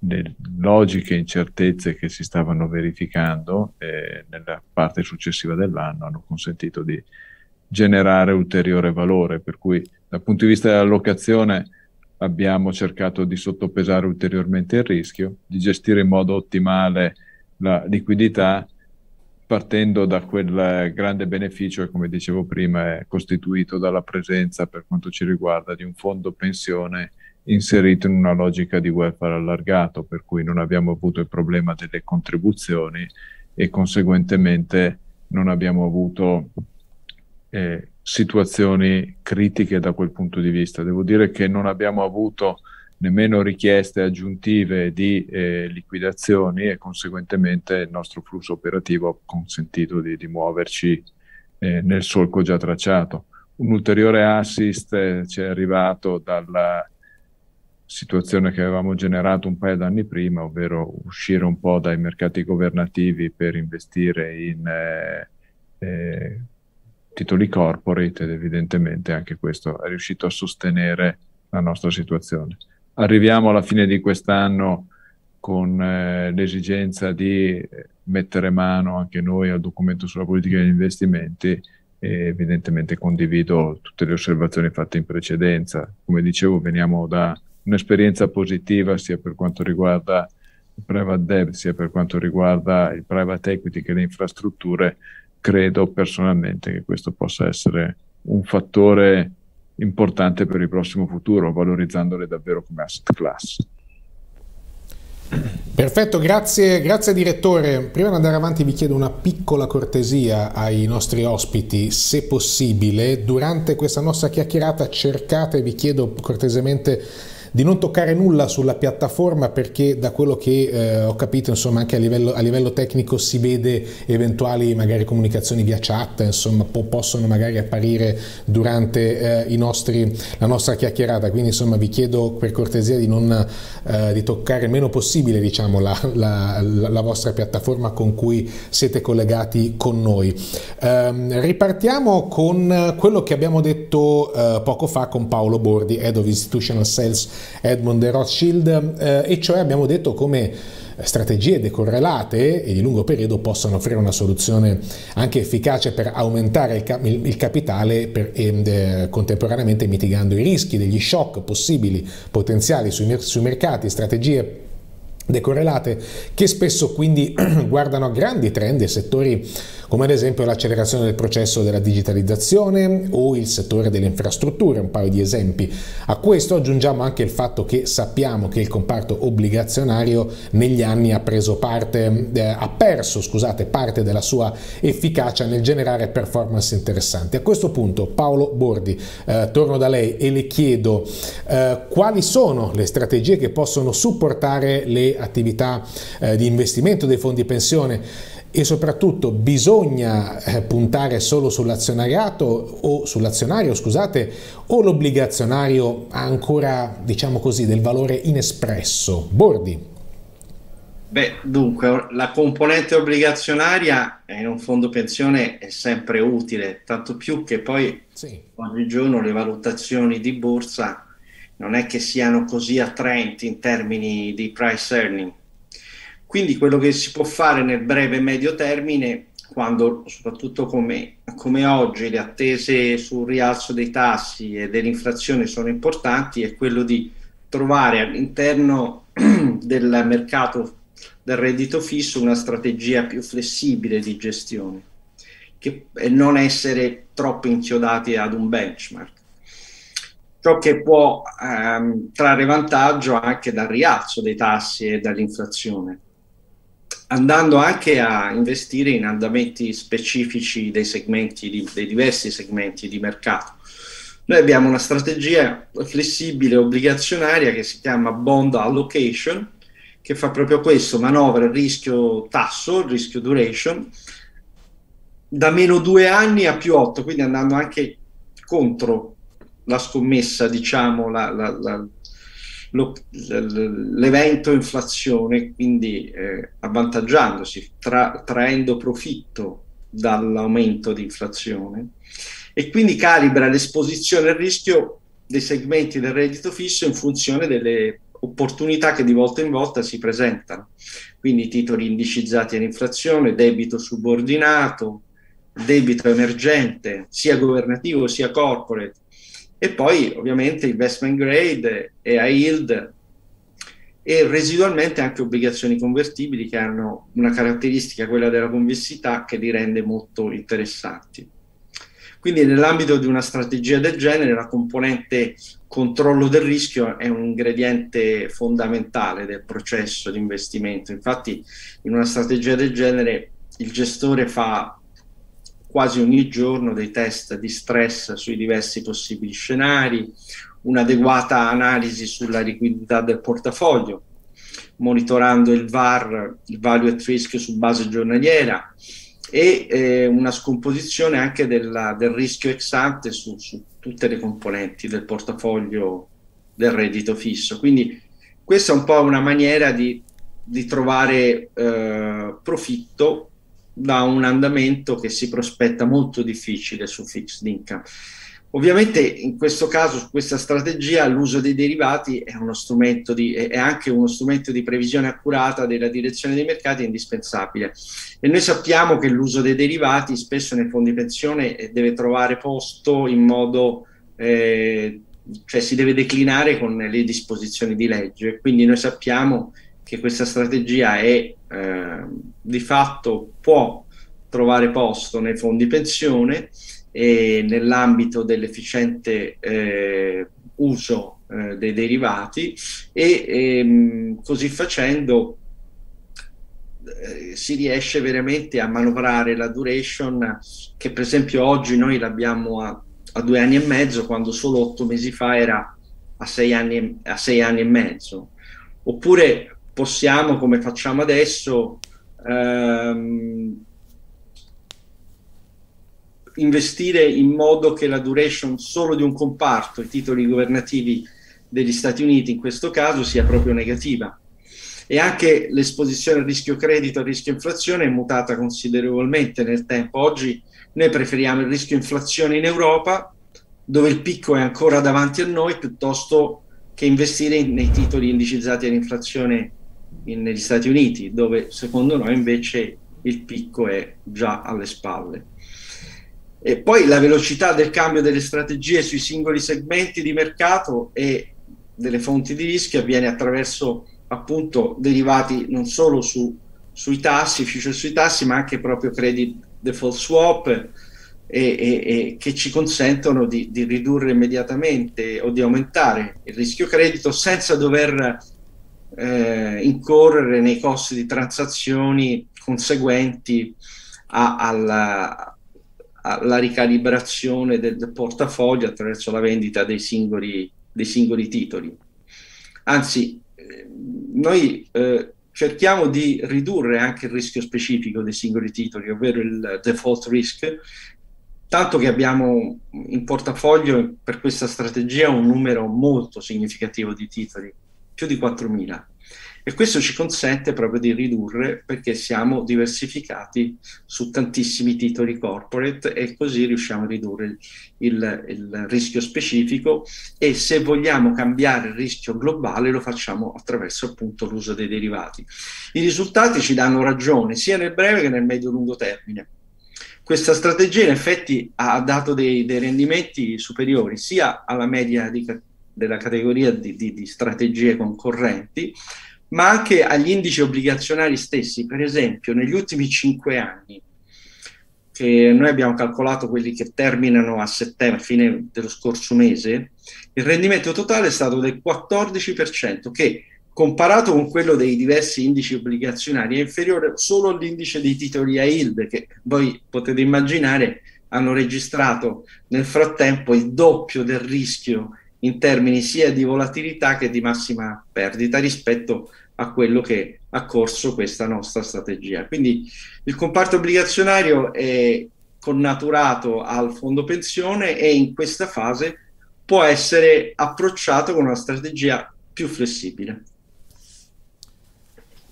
le logiche incertezze che si stavano verificando eh, nella parte successiva dell'anno hanno consentito di generare ulteriore valore, per cui dal punto di vista dell'allocazione abbiamo cercato di sottopesare ulteriormente il rischio, di gestire in modo ottimale la liquidità partendo da quel grande beneficio che, come dicevo prima, è costituito dalla presenza, per quanto ci riguarda, di un fondo pensione inserito in una logica di welfare allargato, per cui non abbiamo avuto il problema delle contribuzioni e conseguentemente non abbiamo avuto eh, situazioni critiche da quel punto di vista. Devo dire che non abbiamo avuto nemmeno richieste aggiuntive di eh, liquidazioni e conseguentemente il nostro flusso operativo ha consentito di, di muoverci eh, nel solco già tracciato. Un ulteriore assist eh, ci è arrivato dalla situazione che avevamo generato un paio d'anni prima, ovvero uscire un po' dai mercati governativi per investire in eh, eh, titoli corporate ed evidentemente anche questo è riuscito a sostenere la nostra situazione arriviamo alla fine di quest'anno con eh, l'esigenza di mettere mano anche noi al documento sulla politica degli investimenti e evidentemente condivido tutte le osservazioni fatte in precedenza. Come dicevo, veniamo da un'esperienza positiva sia per quanto riguarda il private debt, sia per quanto riguarda il private equity che le infrastrutture. Credo personalmente che questo possa essere un fattore importante per il prossimo futuro, valorizzandole davvero come asset class. Perfetto, grazie, grazie direttore. Prima di andare avanti vi chiedo una piccola cortesia ai nostri ospiti, se possibile. Durante questa nostra chiacchierata cercate, vi chiedo cortesemente di non toccare nulla sulla piattaforma perché da quello che eh, ho capito insomma anche a livello, a livello, tecnico si vede eventuali magari comunicazioni via chat insomma po- possono magari apparire durante eh, nostri, la nostra chiacchierata. Quindi insomma vi chiedo per cortesia di non eh, di toccare il meno possibile diciamo la, la, la, vostra piattaforma con cui siete collegati con noi. Ehm, ripartiamo con quello che abbiamo detto eh, poco fa con Paolo Bordi Head of Institutional Sales Edmond de Rothschild, eh, e cioè abbiamo detto come strategie decorrelate e di lungo periodo possono offrire una soluzione anche efficace per aumentare il, cap- il capitale per, e eh, contemporaneamente mitigando i rischi degli shock possibili, potenziali sui, mer- sui mercati, strategie decorrelate che spesso quindi guardano a grandi trend e settori come ad esempio l'accelerazione del processo della digitalizzazione o il settore delle infrastrutture, un paio di esempi. A questo aggiungiamo anche il fatto che sappiamo che il comparto obbligazionario negli anni ha preso parte, eh, ha perso scusate, parte della sua efficacia nel generare performance interessanti. A questo punto Paolo Bordi, eh, torno da lei e le chiedo eh, quali sono le strategie che possono supportare le attività eh, di investimento dei fondi pensione e soprattutto bisogna eh, puntare solo sull'azionariato o sull'azionario, scusate, o l'obbligazionario ha ancora, diciamo così, del valore inespresso? Bordi. Beh, dunque, la componente obbligazionaria in un fondo pensione è sempre utile, tanto più che poi sì. oggigiorno le valutazioni di borsa non è che siano così attraenti in termini di price earning quindi quello che si può fare nel breve e medio termine, quando soprattutto come, come oggi le attese sul rialzo dei tassi e dell'inflazione sono importanti, è quello di trovare all'interno del mercato del reddito fisso una strategia più flessibile di gestione che, e non essere troppo inchiodati ad un benchmark. Ciò che può ehm, trarre vantaggio anche dal rialzo dei tassi e dall'inflazione andando anche a investire in andamenti specifici dei segmenti, di, dei diversi segmenti di mercato. Noi abbiamo una strategia flessibile obbligazionaria che si chiama Bond Allocation, che fa proprio questo, manovra il rischio tasso, il rischio duration, da meno due anni a più otto, quindi andando anche contro la scommessa, diciamo, la, la, la, lo, l'evento inflazione, quindi eh, avvantaggiandosi, tra, traendo profitto dall'aumento di inflazione e quindi calibra l'esposizione al rischio dei segmenti del reddito fisso in funzione delle opportunità che di volta in volta si presentano. Quindi titoli indicizzati all'inflazione, debito subordinato, debito emergente, sia governativo sia corporate, e poi ovviamente investment grade e high yield e residualmente anche obbligazioni convertibili che hanno una caratteristica, quella della convessità, che li rende molto interessanti. Quindi nell'ambito di una strategia del genere la componente controllo del rischio è un ingrediente fondamentale del processo di investimento. Infatti in una strategia del genere il gestore fa quasi ogni giorno dei test di stress sui diversi possibili scenari, un'adeguata analisi sulla liquidità del portafoglio, monitorando il VAR, il value at risk su base giornaliera e eh, una scomposizione anche della, del rischio ex ante su, su tutte le componenti del portafoglio del reddito fisso. Quindi questa è un po' una maniera di, di trovare eh, profitto da un andamento che si prospetta molto difficile su fixed income. Ovviamente in questo caso, su questa strategia, l'uso dei derivati è, uno strumento di, è anche uno strumento di previsione accurata della direzione dei mercati indispensabile. E noi sappiamo che l'uso dei derivati spesso nei fondi pensione eh, deve trovare posto in modo, eh, cioè si deve declinare con le disposizioni di legge. Quindi noi sappiamo che questa strategia è eh, di fatto può trovare posto nei fondi pensione e nell'ambito dell'efficiente eh, uso eh, dei derivati e ehm, così facendo eh, si riesce veramente a manovrare la duration che per esempio oggi noi l'abbiamo a, a due anni e mezzo quando solo otto mesi fa era a sei anni, a sei anni e mezzo. Oppure possiamo, come facciamo adesso, ehm, investire in modo che la duration solo di un comparto, i titoli governativi degli Stati Uniti in questo caso, sia proprio negativa. E anche l'esposizione al rischio credito, al rischio inflazione è mutata considerevolmente nel tempo. Oggi noi preferiamo il rischio inflazione in Europa, dove il picco è ancora davanti a noi, piuttosto che investire nei titoli indicizzati all'inflazione in, negli Stati Uniti, dove secondo noi invece il picco è già alle spalle. E poi la velocità del cambio delle strategie sui singoli segmenti di mercato e delle fonti di rischio avviene attraverso appunto derivati non solo su, sui tassi, future sui tassi, ma anche proprio credit default swap e, e, e che ci consentono di, di, ridurre immediatamente o di aumentare il rischio credito senza dover eh, incorrere nei costi di transazioni conseguenti a, alla, alla, ricalibrazione del, del, portafoglio attraverso la vendita dei singoli, dei singoli titoli. Anzi, eh, noi eh, cerchiamo di ridurre anche il rischio specifico dei singoli titoli, ovvero il default risk, tanto che abbiamo in portafoglio per questa strategia un numero molto significativo di titoli più di 4.000 e questo ci consente proprio di ridurre perché siamo diversificati su tantissimi titoli corporate e così riusciamo a ridurre il, il, rischio specifico e se vogliamo cambiare il rischio globale lo facciamo attraverso appunto l'uso dei derivati. I risultati ci danno ragione sia nel breve che nel medio-lungo termine. Questa strategia in effetti ha dato dei, dei rendimenti superiori sia alla media di della categoria di, di, di strategie concorrenti, ma anche agli indici obbligazionari stessi. Per esempio, negli ultimi cinque anni, che noi abbiamo calcolato quelli che terminano a settembre, fine dello scorso mese, il rendimento totale è stato del 14%, che comparato con quello dei diversi indici obbligazionari è inferiore solo all'indice dei titoli a yield, che voi potete immaginare hanno registrato nel frattempo il doppio del rischio in termini sia di volatilità che di massima perdita rispetto a quello che ha corso questa nostra strategia. Quindi il comparto obbligazionario è connaturato al fondo pensione e in questa fase può essere approcciato con una strategia più flessibile.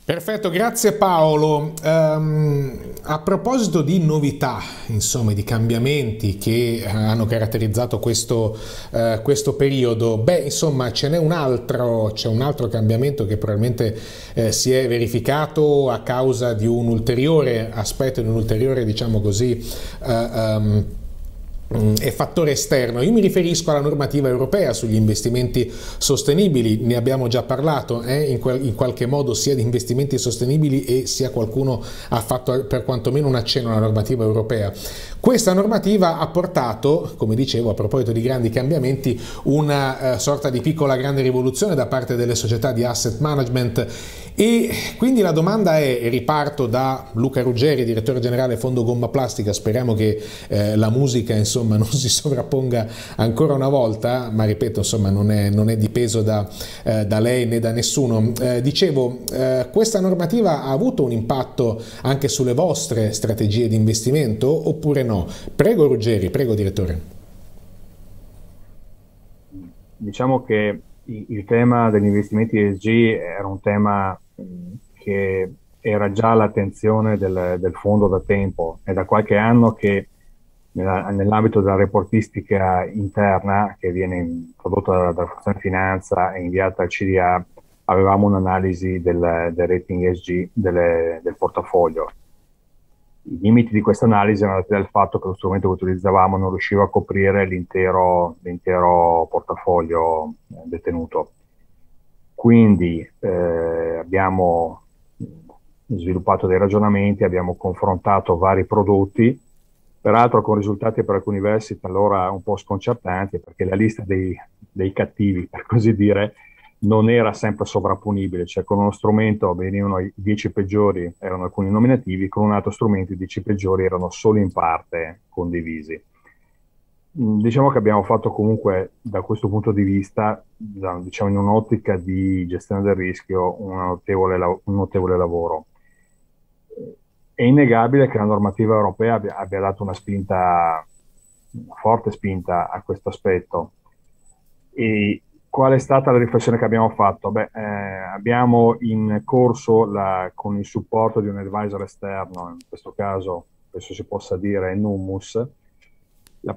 Perfetto, grazie Paolo. Um, a proposito di novità, insomma, di cambiamenti che hanno caratterizzato questo, uh, questo periodo, beh, insomma, ce n'è un altro, c'è un altro cambiamento che probabilmente eh, si è verificato a causa di un ulteriore aspetto, di un ulteriore, diciamo così, uh, um, e fattore esterno. Io mi riferisco alla normativa europea sugli investimenti sostenibili, ne abbiamo già parlato eh, in, quel, in, qualche modo sia di investimenti sostenibili e sia qualcuno ha fatto per quantomeno un accenno alla normativa europea. Questa normativa ha portato, come dicevo a proposito di grandi cambiamenti, una eh, sorta di piccola grande rivoluzione da parte delle società di asset management e quindi la domanda è, e riparto da Luca Ruggeri, direttore generale Fondo Gomma Plastica, speriamo che eh, la musica insomma, non si sovrapponga ancora una volta, ma ripeto insomma, non, è, non è dipeso da, eh, da, lei né da nessuno. Eh, dicevo, eh, questa normativa ha avuto un impatto anche sulle vostre strategie di investimento oppure no? Prego Ruggeri, prego direttore. Diciamo che il tema degli investimenti ESG era un tema che era già all'attenzione del, del, fondo da tempo. È da qualche anno che nell'ambito della reportistica interna che viene prodotta dalla, dalla funzione finanza e inviata al CDA avevamo un'analisi del, del rating ESG delle, del portafoglio. I limiti di questa analisi erano dati dal fatto che lo strumento che utilizzavamo non riusciva a coprire l'intero, l'intero portafoglio eh, detenuto. Quindi eh, abbiamo sviluppato dei ragionamenti, abbiamo confrontato vari prodotti, peraltro con risultati per alcuni versi talora un po' sconcertanti, perché la lista dei, dei cattivi, per così dire, non era sempre sovrapponibile, cioè con uno strumento venivano i 10 peggiori, erano alcuni nominativi, con un altro strumento i 10 peggiori erano solo in parte condivisi. Mm, diciamo che abbiamo fatto comunque da questo punto di vista, diciamo in un'ottica di gestione del rischio, un notevole, un notevole lavoro. È innegabile che la normativa europea abbia, abbia dato una spinta, una forte spinta a questo aspetto. E qual è stata la riflessione che abbiamo fatto? Beh, eh, abbiamo in corso la, con il supporto di un advisor esterno, in questo caso penso si possa dire Numus,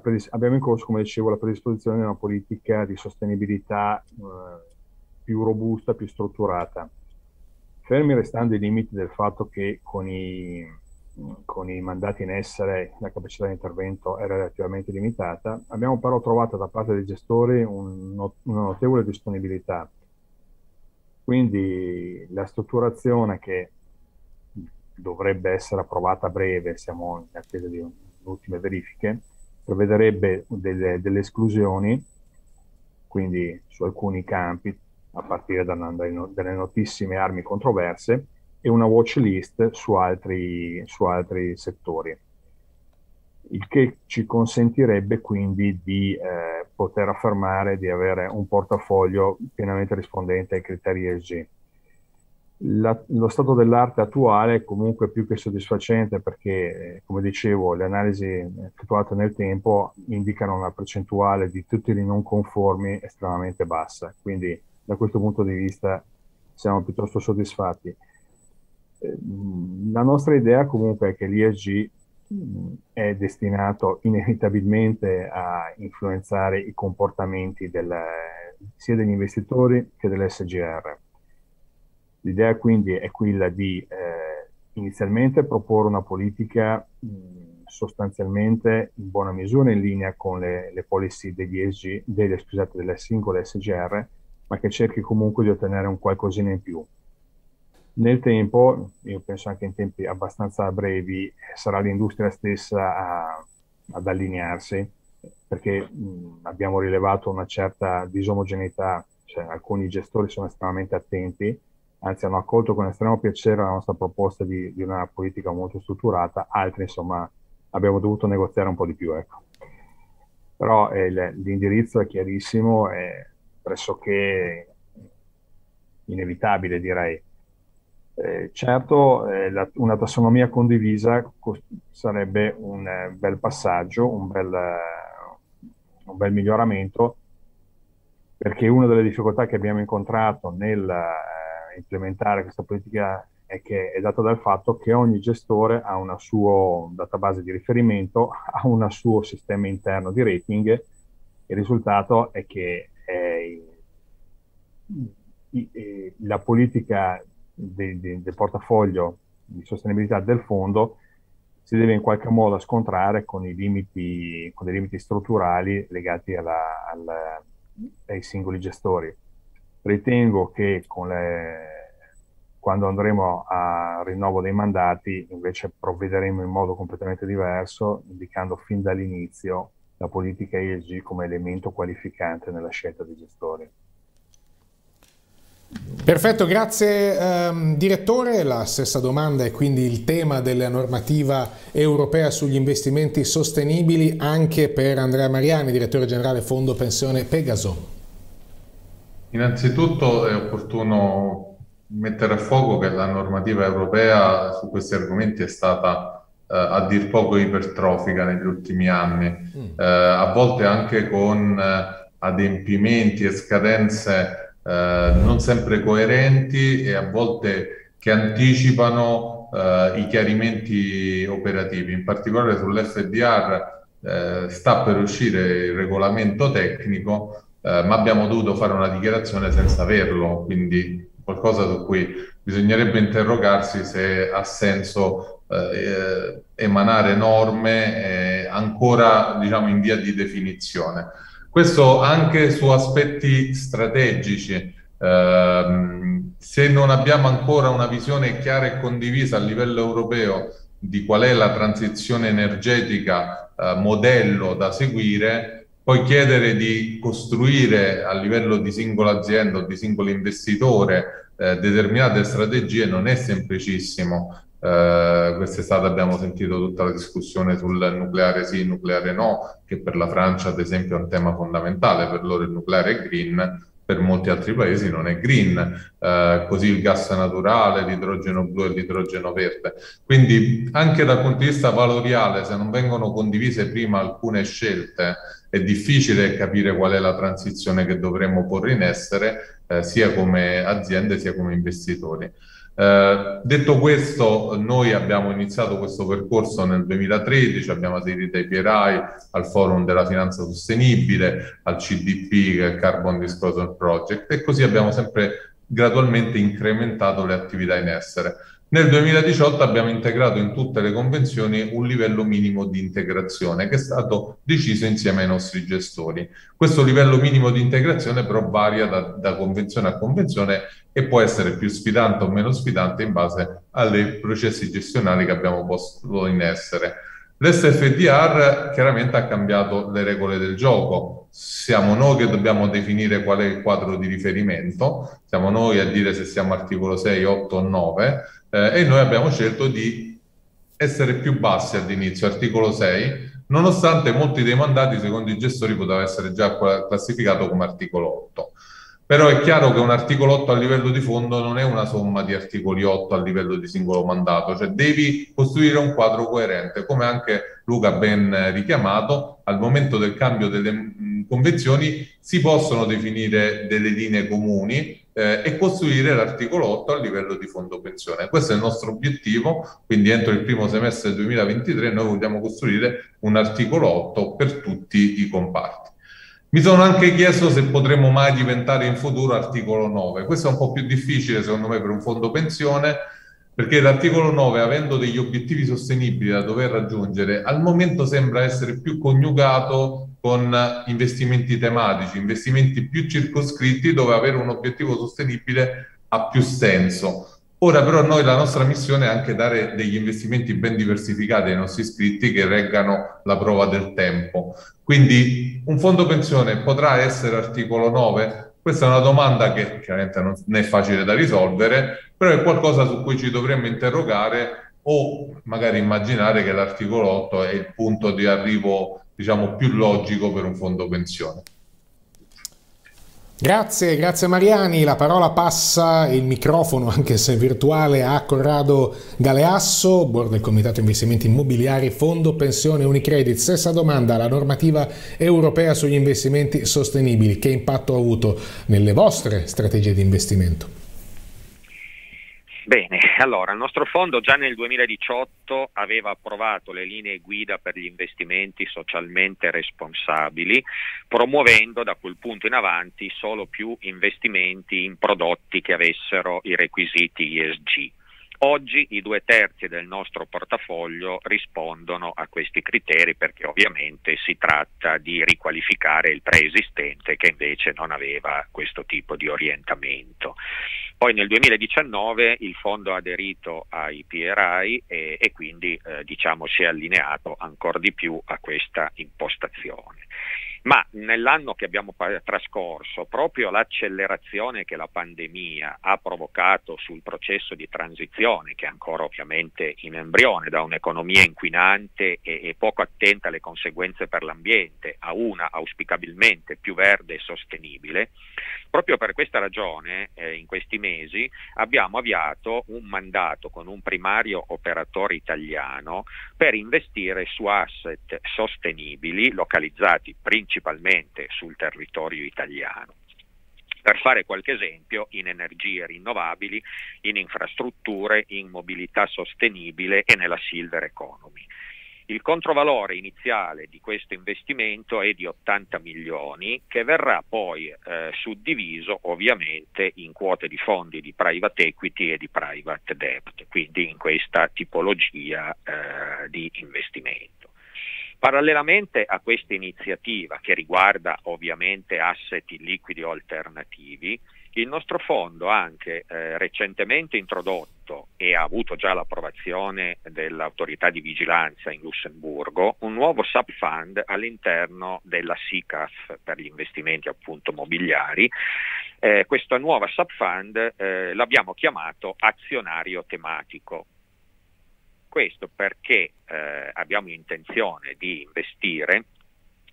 predis- abbiamo in corso, come dicevo, la predisposizione di una politica di sostenibilità eh, più robusta, più strutturata. Fermi restando i limiti del fatto che con i, con i mandati in essere la capacità di intervento è relativamente limitata, abbiamo però trovato da parte dei gestori un, una notevole disponibilità. Quindi la strutturazione che dovrebbe essere approvata a breve, siamo in attesa di ultime verifiche, prevederebbe delle, delle esclusioni, quindi su alcuni campi, a partire da, dalle notissime armi controverse, e una watch list su altri, su altri settori, il che ci consentirebbe quindi di eh, poter affermare di avere un portafoglio pienamente rispondente ai criteri ESG la, lo stato dell'arte attuale è comunque più che soddisfacente perché, eh, come dicevo, le analisi effettuate nel tempo indicano una percentuale di tutti i non conformi estremamente bassa. Quindi, da questo punto di vista, siamo piuttosto soddisfatti. Eh, la nostra idea comunque è che l'ISG è destinato inevitabilmente a influenzare i comportamenti del, sia degli investitori che dell'SGR L'idea quindi è quella di eh, inizialmente proporre una politica mh, sostanzialmente in buona misura in linea con le, le policy degli ESG, delle, scusate, delle singole SGR, ma che cerchi comunque di ottenere un qualcosina in più. Nel tempo, io penso anche in tempi abbastanza brevi, sarà l'industria stessa a, ad allinearsi, perché mh, abbiamo rilevato una certa disomogeneità, cioè alcuni gestori sono estremamente attenti anzi hanno accolto con estremo piacere la nostra proposta di, di una politica molto strutturata, altri insomma abbiamo dovuto negoziare un po' di più. Ecco. Però eh, l'indirizzo è chiarissimo, è pressoché inevitabile direi. Eh, certo, eh, la, una tassonomia condivisa sarebbe un eh, bel passaggio, un bel, un bel, miglioramento, perché una delle difficoltà che abbiamo incontrato nel eh, implementare questa politica è che è data dal fatto che ogni gestore ha una sua database di riferimento, ha un suo sistema interno di rating. Il risultato è che eh, la politica del portafoglio di sostenibilità del fondo si deve in qualche modo scontrare con i limiti, con limiti strutturali legati alla, alla, ai singoli gestori. Ritengo che le, quando andremo a rinnovo dei mandati invece provvederemo in modo completamente diverso, indicando fin dall'inizio la politica ESG come elemento qualificante nella scelta dei gestori. Perfetto, grazie ehm, direttore. La stessa domanda è quindi il tema della normativa europea sugli investimenti sostenibili anche per Andrea Mariani, direttore generale Fondo Pensione Pegaso. Innanzitutto è opportuno mettere a fuoco che la normativa europea su questi argomenti è stata a dir poco ipertrofica negli ultimi anni, mm. eh, a volte anche con eh, adempimenti e scadenze eh, non sempre coerenti e a volte che anticipano eh, i chiarimenti operativi. In particolare sull'FDR eh, sta per uscire il regolamento tecnico, eh, ma abbiamo dovuto fare una dichiarazione senza averlo, quindi qualcosa su cui bisognerebbe interrogarsi se ha senso eh, emanare norme ancora diciamo, in via di definizione. Questo anche su aspetti strategici. Eh, se non abbiamo ancora una visione chiara e condivisa a livello europeo di qual è la transizione energetica eh, modello da seguire, poi chiedere di costruire a livello di singola azienda o di singolo investitore eh, determinate strategie non è semplicissimo. Uh, quest'estate abbiamo sentito tutta la discussione sul nucleare sì, nucleare no, che per la Francia ad esempio è un tema fondamentale, per loro il nucleare è green, per molti altri paesi non è green, uh, così il gas naturale, l'idrogeno blu e l'idrogeno verde. Quindi anche dal punto di vista valoriale, se non vengono condivise prima alcune scelte, è difficile capire qual è la transizione che dovremmo porre in essere, eh, sia come aziende sia come investitori. Eh, detto questo, noi abbiamo iniziato questo percorso nel 2013, abbiamo aderito ai PRI, al Forum della Finanza Sostenibile, al CDP, il Carbon Disclosure Project, e così abbiamo sempre gradualmente incrementato le attività in essere. Nel 2018 abbiamo integrato in tutte le convenzioni un livello minimo di integrazione che è stato deciso insieme ai nostri gestori. Questo livello minimo di integrazione però varia da, da convenzione a convenzione e può essere più sfidante o meno sfidante in base ai processi gestionali che abbiamo posto in essere. L'SFDR chiaramente ha cambiato le regole del gioco. Siamo noi che dobbiamo definire qual è il quadro di riferimento, siamo noi a dire se siamo articolo 6, 8 o 9 eh, e noi abbiamo scelto di essere più bassi all'inizio, articolo 6, nonostante molti dei mandati secondo i gestori poteva essere già classificato come articolo 8. Però è chiaro che un articolo 8 a livello di fondo non è una somma di articoli 8 a livello di singolo mandato, cioè devi costruire un quadro coerente, come anche Luca ben richiamato, al momento del cambio delle mh, convenzioni si possono definire delle linee comuni eh, e costruire l'articolo 8 a livello di fondo pensione. Questo è il nostro obiettivo, quindi entro il primo semestre 2023 noi vogliamo costruire un articolo 8 per tutti i comparti. Mi sono anche chiesto se potremmo mai diventare in futuro articolo 9. Questo è un po' più difficile secondo me per un fondo pensione, perché l'articolo 9, avendo degli obiettivi sostenibili da dover raggiungere, al momento sembra essere più coniugato con investimenti tematici, investimenti più circoscritti dove avere un obiettivo sostenibile ha più senso. Ora però noi la nostra missione è anche dare degli investimenti ben diversificati ai nostri iscritti che reggano la prova del tempo. Quindi un fondo pensione potrà essere articolo 9? Questa è una domanda che chiaramente non è facile da risolvere, però è qualcosa su cui ci dovremmo interrogare o magari immaginare che l'articolo 8 è il punto di arrivo diciamo più logico per un fondo pensione. Grazie, grazie Mariani. La parola passa, il microfono, anche se virtuale, a Corrado Galeasso, board del Comitato Investimenti Immobiliari, Fondo Pensione Unicredit. Stessa domanda, la normativa europea sugli investimenti sostenibili, che impatto ha avuto nelle vostre strategie di investimento? Bene, allora il nostro fondo già nel 2018 aveva approvato le linee guida per gli investimenti socialmente responsabili, promuovendo da quel punto in avanti solo più investimenti in prodotti che avessero i requisiti ESG. Oggi i due terzi del nostro portafoglio rispondono a questi criteri perché ovviamente si tratta di riqualificare il preesistente che invece non aveva questo tipo di orientamento. Poi nel 2019 il fondo ha aderito ai PRI e, e quindi eh, diciamo, si è allineato ancora di più a questa impostazione ma nell'anno che abbiamo trascorso, proprio l'accelerazione che la pandemia ha provocato sul processo di transizione, che è ancora ovviamente in embrione, da un'economia inquinante e, e poco attenta alle conseguenze per l'ambiente a una auspicabilmente più verde e sostenibile, proprio per questa ragione eh, in questi mesi abbiamo avviato un mandato con un primario operatore italiano per investire su asset sostenibili localizzati principalmente principalmente sul territorio italiano. Per fare qualche esempio, in energie rinnovabili, in infrastrutture, in mobilità sostenibile e nella silver economy. Il controvalore iniziale di questo investimento è di 80 milioni che verrà poi eh, suddiviso ovviamente in quote di fondi di private equity e di private debt, quindi in questa tipologia eh, di investimento. Parallelamente a questa iniziativa, che riguarda ovviamente asset liquidi o alternativi, il nostro fondo ha anche eh, recentemente introdotto e ha avuto già l'approvazione dell'autorità di vigilanza in Lussemburgo un nuovo subfund all'interno della SICAF per gli investimenti appunto mobiliari. Eh, questa nuova subfund eh, l'abbiamo chiamato azionario tematico questo perché eh, abbiamo intenzione di investire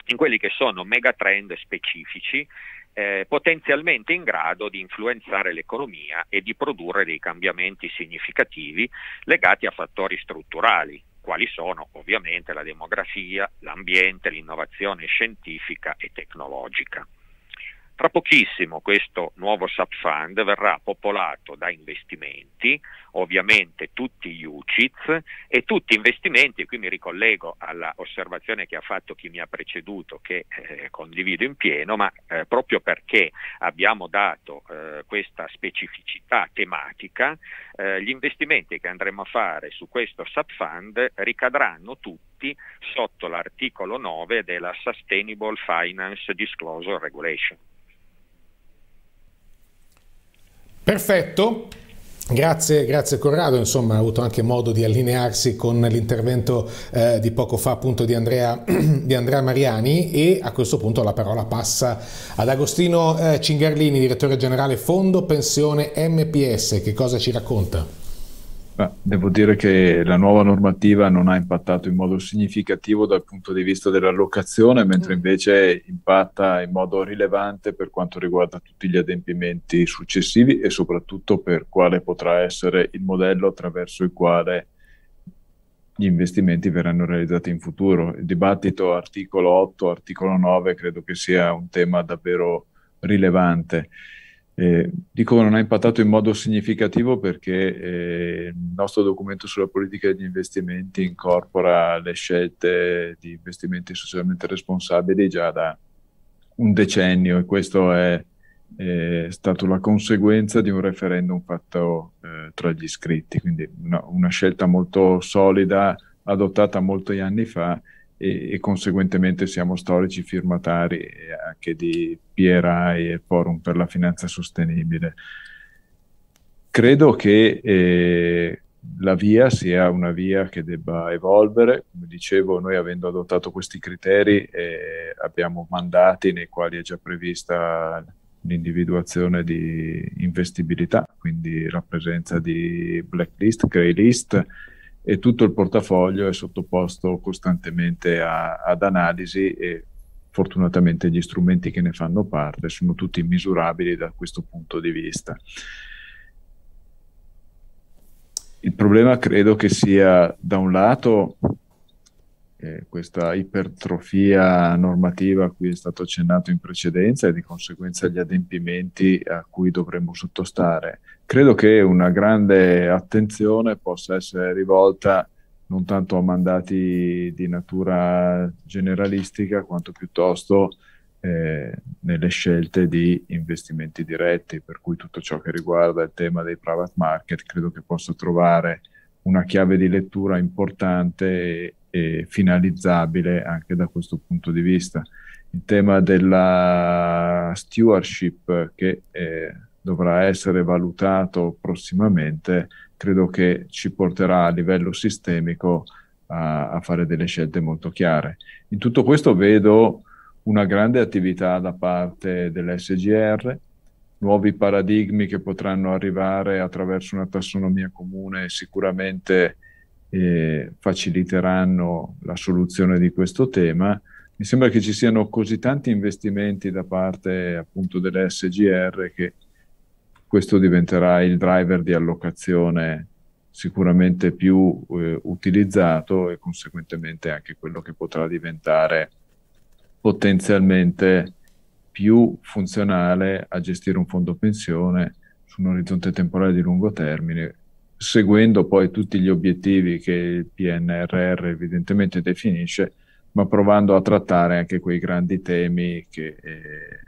in quelli che sono megatrend specifici eh, potenzialmente in grado di influenzare l'economia e di produrre dei cambiamenti significativi legati a fattori strutturali, quali sono ovviamente la demografia, l'ambiente, l'innovazione scientifica e tecnologica. Tra pochissimo questo nuovo subfund verrà popolato da investimenti, ovviamente tutti gli UCITS e tutti investimenti, qui mi ricollego all'osservazione che ha fatto chi mi ha preceduto che eh, condivido in pieno, ma eh, proprio perché abbiamo dato eh, questa specificità tematica, eh, gli investimenti che andremo a fare su questo subfund ricadranno tutti sotto l'articolo 9 della Sustainable Finance Disclosure Regulation. Perfetto. Grazie, grazie Corrado, insomma ha avuto anche modo di allinearsi con l'intervento eh, di poco fa appunto di Andrea, di Andrea, Mariani e a questo punto la parola passa ad Agostino eh, Cingarlini, direttore generale Fondo Pensione MPS, che cosa ci racconta? Beh, devo dire che la nuova normativa non ha impattato in modo significativo dal punto di vista dell'allocazione, mentre mm. invece impatta in modo rilevante per quanto riguarda tutti gli adempimenti successivi e soprattutto per quale potrà essere il modello attraverso il quale gli investimenti verranno realizzati in futuro. Il dibattito articolo 8, articolo 9 credo che sia un tema davvero rilevante. Eh, dico non ha impattato in modo significativo perché eh, il nostro documento sulla politica degli investimenti incorpora le scelte di investimenti socialmente responsabili già da un decennio e questo è, è stato la conseguenza di un referendum fatto eh, tra gli iscritti, quindi una, una scelta molto solida adottata molti anni fa e, e, conseguentemente siamo storici firmatari anche di PRI e Forum per la Finanza Sostenibile. Credo che eh, la via sia una via che debba evolvere, come dicevo noi avendo adottato questi criteri eh, abbiamo mandati nei quali è già prevista l'individuazione di investibilità, quindi la presenza di blacklist, grey list, e tutto il portafoglio è sottoposto costantemente a, ad analisi e fortunatamente gli strumenti che ne fanno parte sono tutti misurabili da questo punto di vista. Il problema credo che sia da un lato eh, questa ipertrofia normativa a cui è stato accennato in precedenza e di conseguenza gli adempimenti a cui dovremmo sottostare. Credo che una grande attenzione possa essere rivolta non tanto a mandati di natura generalistica quanto piuttosto eh, nelle scelte di investimenti diretti, per cui tutto ciò che riguarda il tema dei private market credo che possa trovare una chiave di lettura importante e finalizzabile anche da questo punto di vista. Il tema della stewardship che eh, dovrà essere valutato prossimamente credo che ci porterà a livello sistemico a, a fare delle scelte molto chiare. In tutto questo vedo una grande attività da parte dell'SGR, nuovi paradigmi che potranno arrivare attraverso una tassonomia comune sicuramente eh, faciliteranno la soluzione di questo tema. Mi sembra che ci siano così tanti investimenti da parte appunto dell'SGR che questo diventerà il driver di allocazione sicuramente più eh, utilizzato e conseguentemente anche quello che potrà diventare potenzialmente più funzionale a gestire un fondo pensione su un orizzonte temporale di lungo termine, seguendo poi tutti gli obiettivi che il PNRR evidentemente definisce, ma provando a trattare anche quei grandi temi che eh,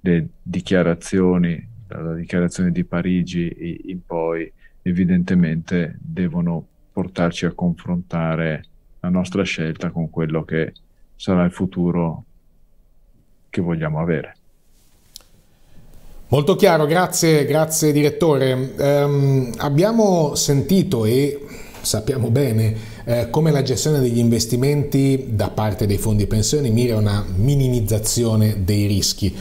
le dichiarazioni dalla dichiarazione di Parigi in poi evidentemente devono portarci a confrontare la nostra scelta con quello che sarà il futuro che vogliamo avere. Molto chiaro, grazie, grazie direttore. Um, abbiamo sentito e sappiamo bene eh, come la gestione degli investimenti da parte dei fondi pensioni mira a una minimizzazione dei rischi.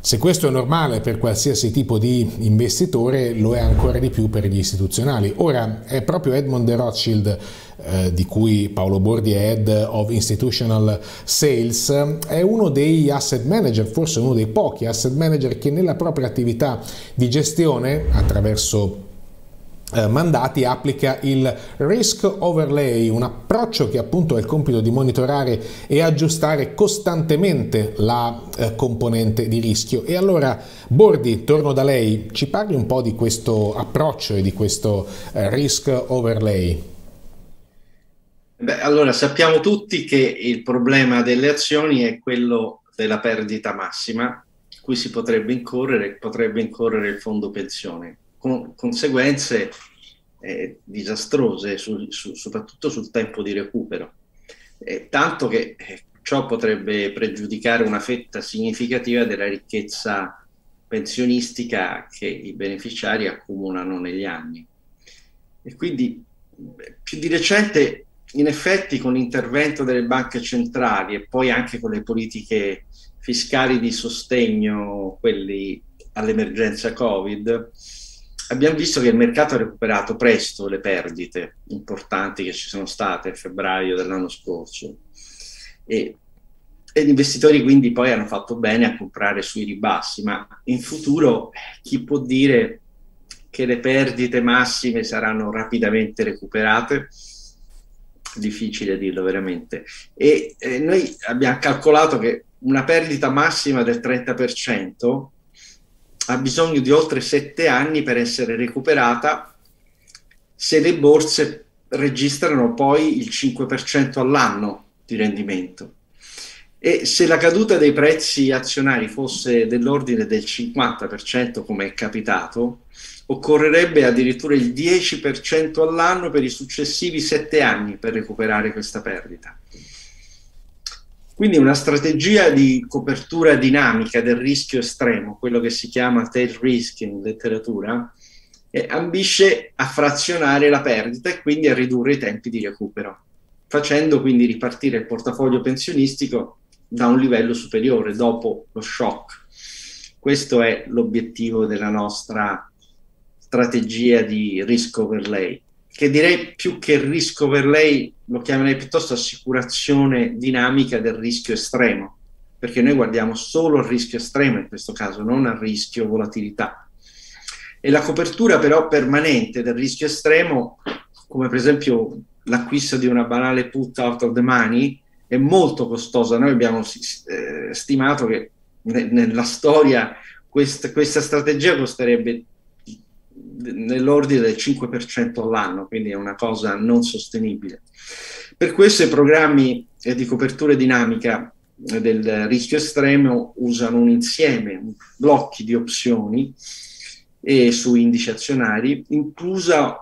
Se questo è normale per qualsiasi tipo di investitore, lo è ancora di più per gli istituzionali. Ora, è proprio Edmond de Rothschild, eh, di cui Paolo Bordi è Head of Institutional Sales, è uno dei asset manager, forse uno dei pochi asset manager che nella propria attività di gestione, attraverso eh, mandati applica il risk overlay, un approccio che appunto ha il compito di monitorare e aggiustare costantemente la eh, componente di rischio. E allora Bordi, torno da lei, ci parli un po' di questo approccio e di questo risk overlay. Beh, allora sappiamo tutti che il problema delle azioni è quello della perdita massima, cui si potrebbe incorrere, potrebbe incorrere il fondo pensione con conseguenze eh, disastrose, su, su, soprattutto sul tempo di recupero. Eh, tanto che eh, ciò potrebbe pregiudicare una fetta significativa della ricchezza pensionistica che i beneficiari accumulano negli anni. E quindi più di recente, in effetti, con l'intervento delle banche centrali e poi anche con le politiche fiscali di sostegno, quelli all'emergenza Covid, abbiamo visto che il mercato ha recuperato presto le perdite importanti che ci sono state a febbraio dell'anno scorso e, e, gli investitori quindi poi hanno fatto bene a comprare sui ribassi, ma in futuro chi può dire che le perdite massime saranno rapidamente recuperate? Difficile dirlo veramente. E eh, noi abbiamo calcolato che una perdita massima del 30% ha bisogno di oltre sette anni per essere recuperata se le borse registrano poi il 5% all'anno di rendimento. E se la caduta dei prezzi azionari fosse dell'ordine del 50%, come è capitato, occorrerebbe addirittura il 10% all'anno per i successivi sette anni per recuperare questa perdita. Quindi una strategia di copertura dinamica del rischio estremo, quello che si chiama tail risk in letteratura, eh, ambisce a frazionare la perdita e quindi a ridurre i tempi di recupero, facendo quindi ripartire il portafoglio pensionistico da un livello superiore dopo lo shock. Questo è l'obiettivo della nostra strategia di risk overlay. che direi più che rischio per lei, lo chiamerei piuttosto assicurazione dinamica del rischio estremo, perché noi guardiamo solo al rischio estremo in questo caso, non al rischio volatilità. E la copertura però permanente del rischio estremo, come per esempio l'acquisto di una banale put out of the money, è molto costosa. Noi abbiamo eh, stimato che ne, nella storia quest, questa strategia costerebbe nell'ordine del 5% all'anno, quindi è una cosa non sostenibile. Per questo i programmi eh, di copertura dinamica eh, del rischio estremo usano un insieme, blocchi di opzioni e su indici azionari, inclusa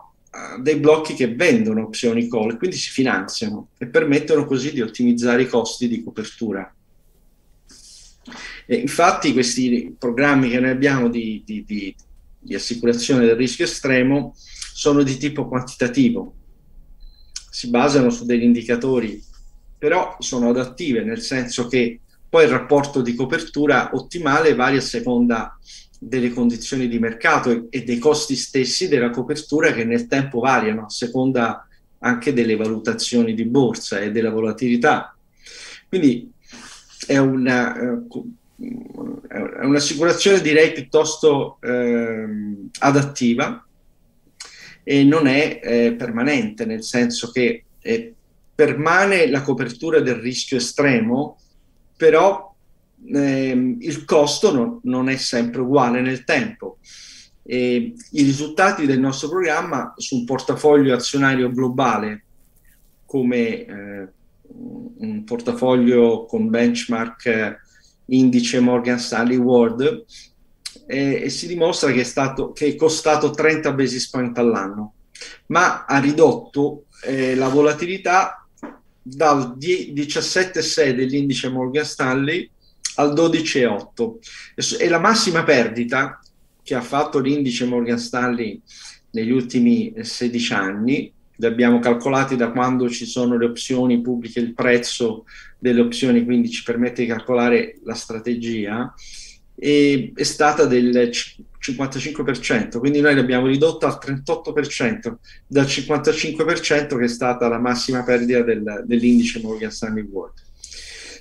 dei blocchi che vendono opzioni call, quindi si finanziano e permettono così di ottimizzare i costi di copertura. E infatti questi programmi che noi abbiamo di, di, di di assicurazione del rischio estremo sono di tipo quantitativo, si basano su degli indicatori, però sono adattive, nel senso che poi il rapporto di copertura ottimale varia a seconda delle condizioni di mercato e dei costi stessi della copertura che nel tempo variano a seconda anche delle valutazioni di borsa e della volatilità. Quindi è una, eh, è un'assicurazione direi piuttosto eh, adattiva e non è eh, permanente, nel senso che eh, permane la copertura del rischio estremo, però ehm, il costo non, non, è sempre uguale nel tempo. E I risultati del nostro programma su un portafoglio azionario globale come eh, un portafoglio con benchmark indice Morgan Stanley World e, e si dimostra che è, stato, che è costato 30 basis point all'anno, ma ha ridotto eh, la volatilità dal 17,6 dell'indice Morgan Stanley al 12,8 e la massima perdita che ha fatto l'indice Morgan Stanley negli ultimi 16 anni li abbiamo calcolati da quando ci sono le opzioni pubbliche, il prezzo delle opzioni, quindi ci permette di calcolare la strategia, e è stata del 55%, quindi noi l'abbiamo ridotta al 38% dal 55% che è stata la massima perdita del, dell'indice Morgan Stanley World.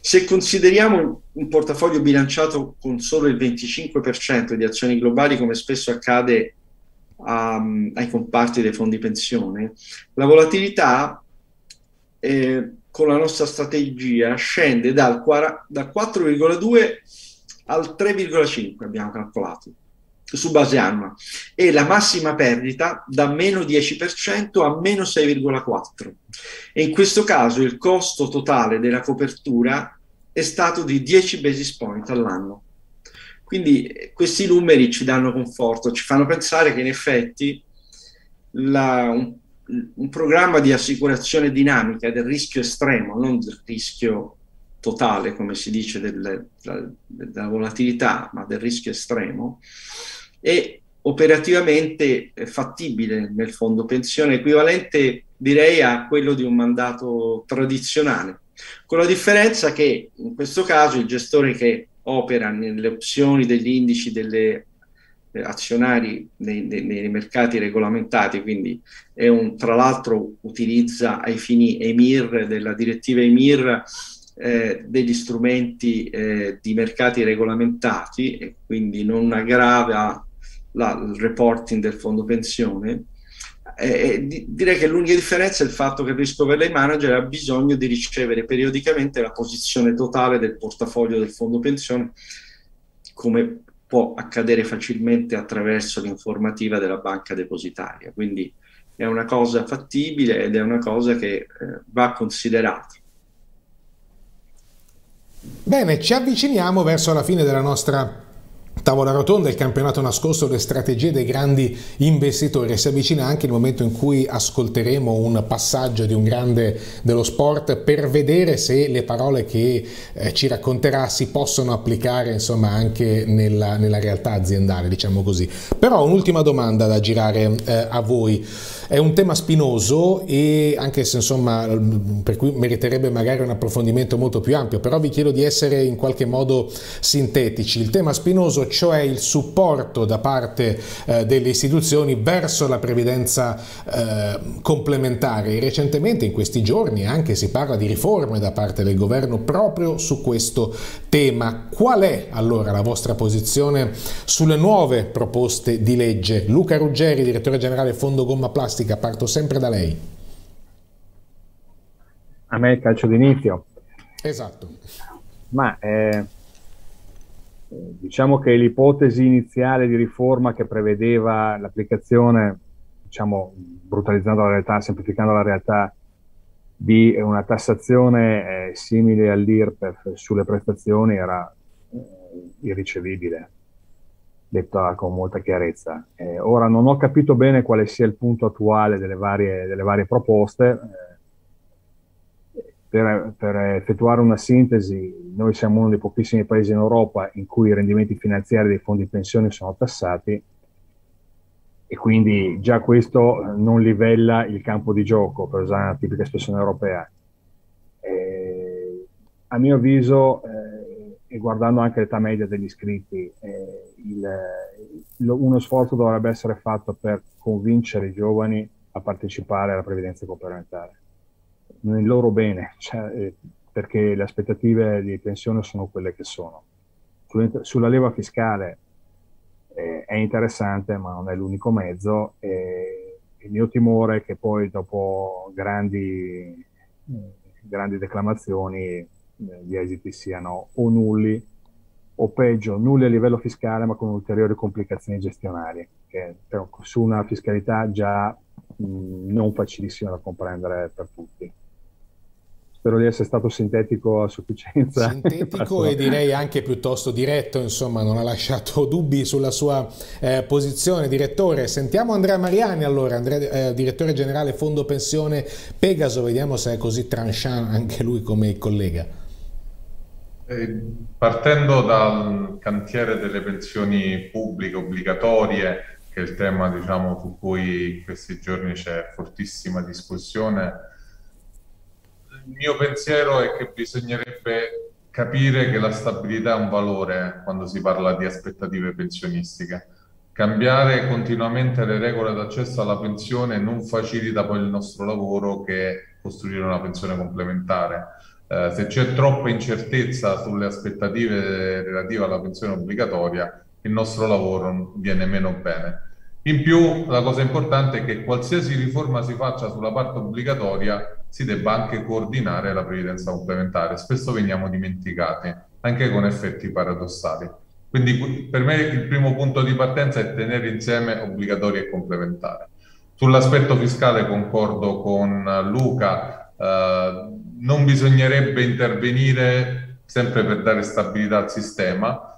Se consideriamo un portafoglio bilanciato con solo il 25% di azioni globali, come spesso accade a, ai comparti dei fondi pensione, la volatilità eh, con la nostra strategia scende dal, dal 4,2 al 3,5 abbiamo calcolato su base annua. E la massima perdita da meno 10% a meno 6,4 e in questo caso il costo totale della copertura è stato di 10 basis point all'anno quindi questi numeri ci danno conforto, ci fanno pensare che in effetti la, un, un, programma di assicurazione dinamica del rischio estremo, non del rischio totale, come si dice, del, della, della volatilità, ma del rischio estremo, è operativamente fattibile nel fondo pensione, equivalente direi a quello di un mandato tradizionale, con la differenza che in questo caso il gestore che opera nelle opzioni degli indici delle eh, azionari nei, nei, nei, mercati regolamentati, quindi è un, tra l'altro utilizza ai fini EMIR, della direttiva EMIR, eh, degli strumenti eh, di mercati regolamentati e quindi non aggrava la, il reporting del fondo pensione. Eh, di, direi che l'unica differenza è il fatto che il risk overlay manager ha bisogno di ricevere periodicamente la posizione totale del portafoglio del fondo pensione, come può accadere facilmente attraverso l'informativa della banca depositaria. Quindi è una cosa fattibile ed è una cosa che eh, va considerata. Bene, ci avviciniamo verso la fine della nostra Tavola rotonda, il campionato nascosto, le strategie dei grandi investitori. Si avvicina anche il momento in cui ascolteremo un passaggio di un grande dello sport per vedere se le parole che eh, ci racconterà si possono applicare insomma, anche nella, nella, realtà aziendale, diciamo così. Però un'ultima domanda da girare eh, a voi. È un tema spinoso e anche se insomma per cui meriterebbe magari un approfondimento molto più ampio, però vi chiedo di essere in qualche modo sintetici. Il tema spinoso, cioè il supporto da parte eh, delle istituzioni verso la previdenza eh, complementare. recentemente in questi giorni anche si parla di riforme da parte del governo proprio su questo tema. Qual è allora la vostra posizione sulle nuove proposte di legge? Luca Ruggeri, direttore generale Fondo Gomma Plastica, parto sempre da lei. A me il calcio d'inizio. Esatto. Ma eh, diciamo che l'ipotesi iniziale di riforma che prevedeva l'applicazione, diciamo, brutalizzando la realtà, semplificando la realtà, di una tassazione eh, simile all'IRPEF sulle prestazioni era eh, irricevibile, detta con molta chiarezza. Eh, ora non ho capito bene quale sia il punto attuale delle varie, delle varie proposte. Eh, per, per, effettuare una sintesi, noi siamo uno dei pochissimi paesi in Europa in cui i rendimenti finanziari dei fondi pensione sono tassati e quindi già questo non livella il campo di gioco, per usare una tipica espressione europea. Eh, a mio avviso, eh, e guardando anche l'età media degli iscritti, eh, il, lo, uno sforzo dovrebbe essere fatto per convincere i giovani a partecipare alla previdenza complementare, nel loro bene, cioè, eh, perché le aspettative di pensione sono quelle che sono. Sulla leva fiscale eh, è interessante, ma non è l'unico mezzo. E il mio timore è che poi dopo grandi, grandi declamazioni eh, gli esiti siano o nulli o peggio, nulli a livello fiscale ma con ulteriori complicazioni gestionali, che su una fiscalità già mh, non facilissima da comprendere per tutti. Spero di essere stato sintetico a sufficienza. Sintetico e direi anche piuttosto diretto, insomma, non ha lasciato dubbi sulla sua eh, posizione. Direttore, sentiamo Andrea Mariani allora, Andrea, eh, direttore generale Fondo Pensione Pegaso, vediamo se è così tranchant anche lui come il collega. Eh, partendo dal cantiere delle pensioni pubbliche obbligatorie, che è il tema diciamo, su cui in questi giorni c'è fortissima discussione, il mio pensiero è che bisognerebbe capire che la stabilità è un valore quando si parla di aspettative pensionistiche. Cambiare continuamente le regole d'accesso alla pensione non facilita poi il nostro lavoro che costruire una pensione complementare. Eh, se c'è troppa incertezza sulle aspettative relative alla pensione obbligatoria, il nostro lavoro viene meno bene. In più, la cosa importante è che qualsiasi riforma si faccia sulla parte obbligatoria si debba anche coordinare la previdenza complementare. Spesso veniamo dimenticati, anche con effetti paradossali. Quindi per me il primo punto di partenza è tenere insieme obbligatori e complementari. Sull'aspetto fiscale concordo con Luca, eh, non bisognerebbe intervenire sempre per dare stabilità al sistema,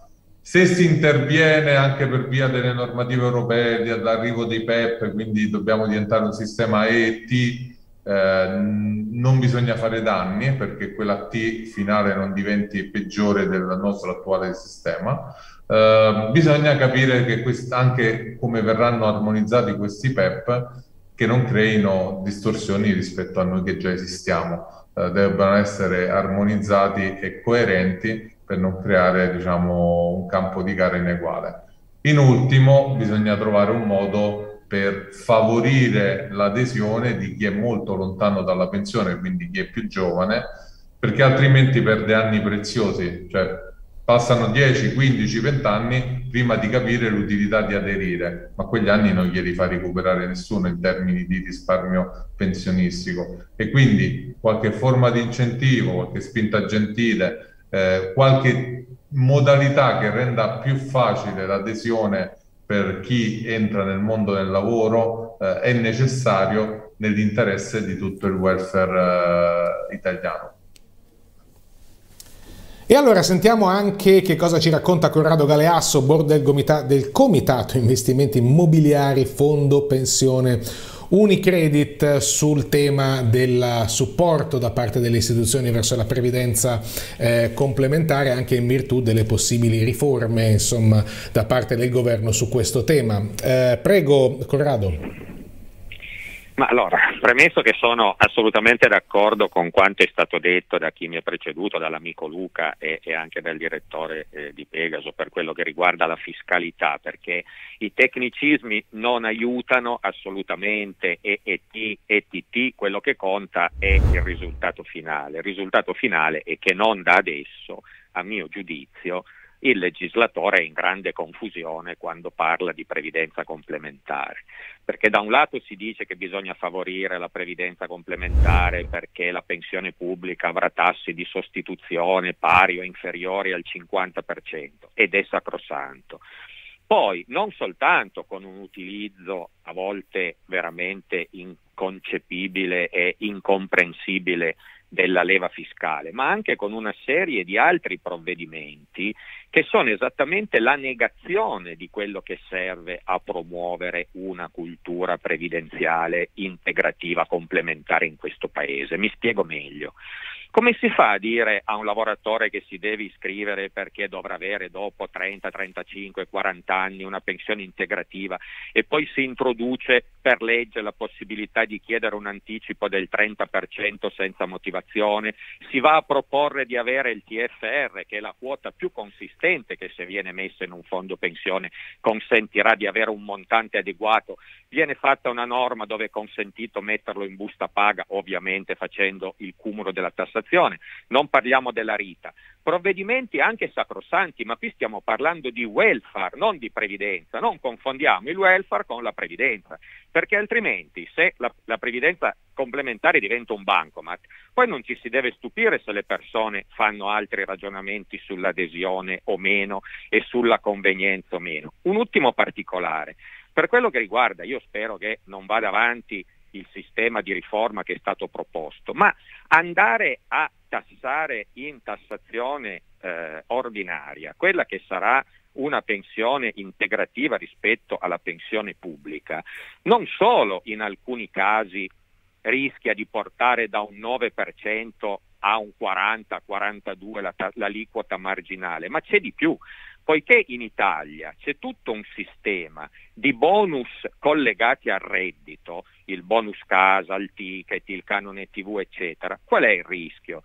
se si interviene anche per via delle normative europee, dall'arrivo dei PEP, quindi dobbiamo diventare un sistema ET, eh, non bisogna fare danni perché quella T finale non diventi peggiore del nostro attuale sistema. Eh, bisogna capire che quest- anche come verranno armonizzati questi PEP che non creino distorsioni rispetto a noi che già esistiamo, eh, debbano essere armonizzati e coerenti per non creare diciamo, un campo di gara ineguale. In ultimo, bisogna trovare un modo per favorire l'adesione di chi è molto lontano dalla pensione, quindi chi è più giovane, perché altrimenti perde anni preziosi, cioè passano 10, 15, 20 anni prima di capire l'utilità di aderire, ma quegli anni non glieli fa recuperare nessuno in termini di risparmio pensionistico e quindi qualche forma di incentivo, qualche spinta gentile eh, qualche modalità che renda più facile l'adesione per chi entra nel mondo del lavoro eh, è necessario nell'interesse di tutto il welfare eh, italiano. E allora sentiamo anche che cosa ci racconta Corrado Galeasso, board del, Comitato, del Comitato Investimenti Immobiliari Fondo Pensione Unicredit sul tema del supporto da parte delle istituzioni verso la previdenza eh, complementare anche in virtù delle possibili riforme insomma, da parte del governo su questo tema. Eh, prego Corrado. Ma allora, premesso che sono assolutamente d'accordo con quanto è stato detto da chi mi ha preceduto, dall'amico Luca e, e anche dal direttore eh, di Pegaso per quello che riguarda la fiscalità, perché i tecnicismi non aiutano assolutamente EET, ETT, quello che conta è il risultato finale. Il risultato finale è che non da adesso, a mio giudizio, il legislatore è in grande confusione quando parla di previdenza complementare, perché da un lato si dice che bisogna favorire la previdenza complementare perché la pensione pubblica avrà tassi di sostituzione pari o inferiori al 50% ed è sacrosanto. Poi non soltanto con un utilizzo a volte veramente inconcepibile e incomprensibile della leva fiscale, ma anche con una serie di altri provvedimenti che sono esattamente la negazione di quello che serve a promuovere una cultura previdenziale integrativa complementare in questo Paese. Mi spiego meglio. Come si fa a dire a un lavoratore che si deve iscrivere perché dovrà avere dopo 30, 35, 40 anni una pensione integrativa e poi si introduce per legge la possibilità di chiedere un anticipo del 30% senza motivazione, si va a proporre di avere il TFR che è la quota più consistente che se viene messa in un fondo pensione consentirà di avere un montante adeguato, viene fatta una norma dove è consentito metterlo in busta paga, ovviamente facendo il cumulo della tassazione situazione, non parliamo della Rita. Provvedimenti anche sacrosanti, ma qui stiamo parlando di welfare, non di previdenza, non confondiamo il welfare con la previdenza, perché altrimenti se la, la previdenza complementare diventa un bancomat, poi non ci si deve stupire se le persone fanno altri ragionamenti sull'adesione o meno e sulla convenienza o meno. Un ultimo particolare, per quello che riguarda, io spero che non vada avanti il sistema di riforma che è stato proposto, ma andare a tassare in tassazione eh, ordinaria quella che sarà una pensione integrativa rispetto alla pensione pubblica, non solo in alcuni casi rischia di portare da un 9% a un 40-42 la, l'aliquota marginale, ma c'è di più, poiché in Italia c'è tutto un sistema di bonus collegati al reddito, il bonus casa, il ticket, il canone TV, eccetera, qual è il rischio?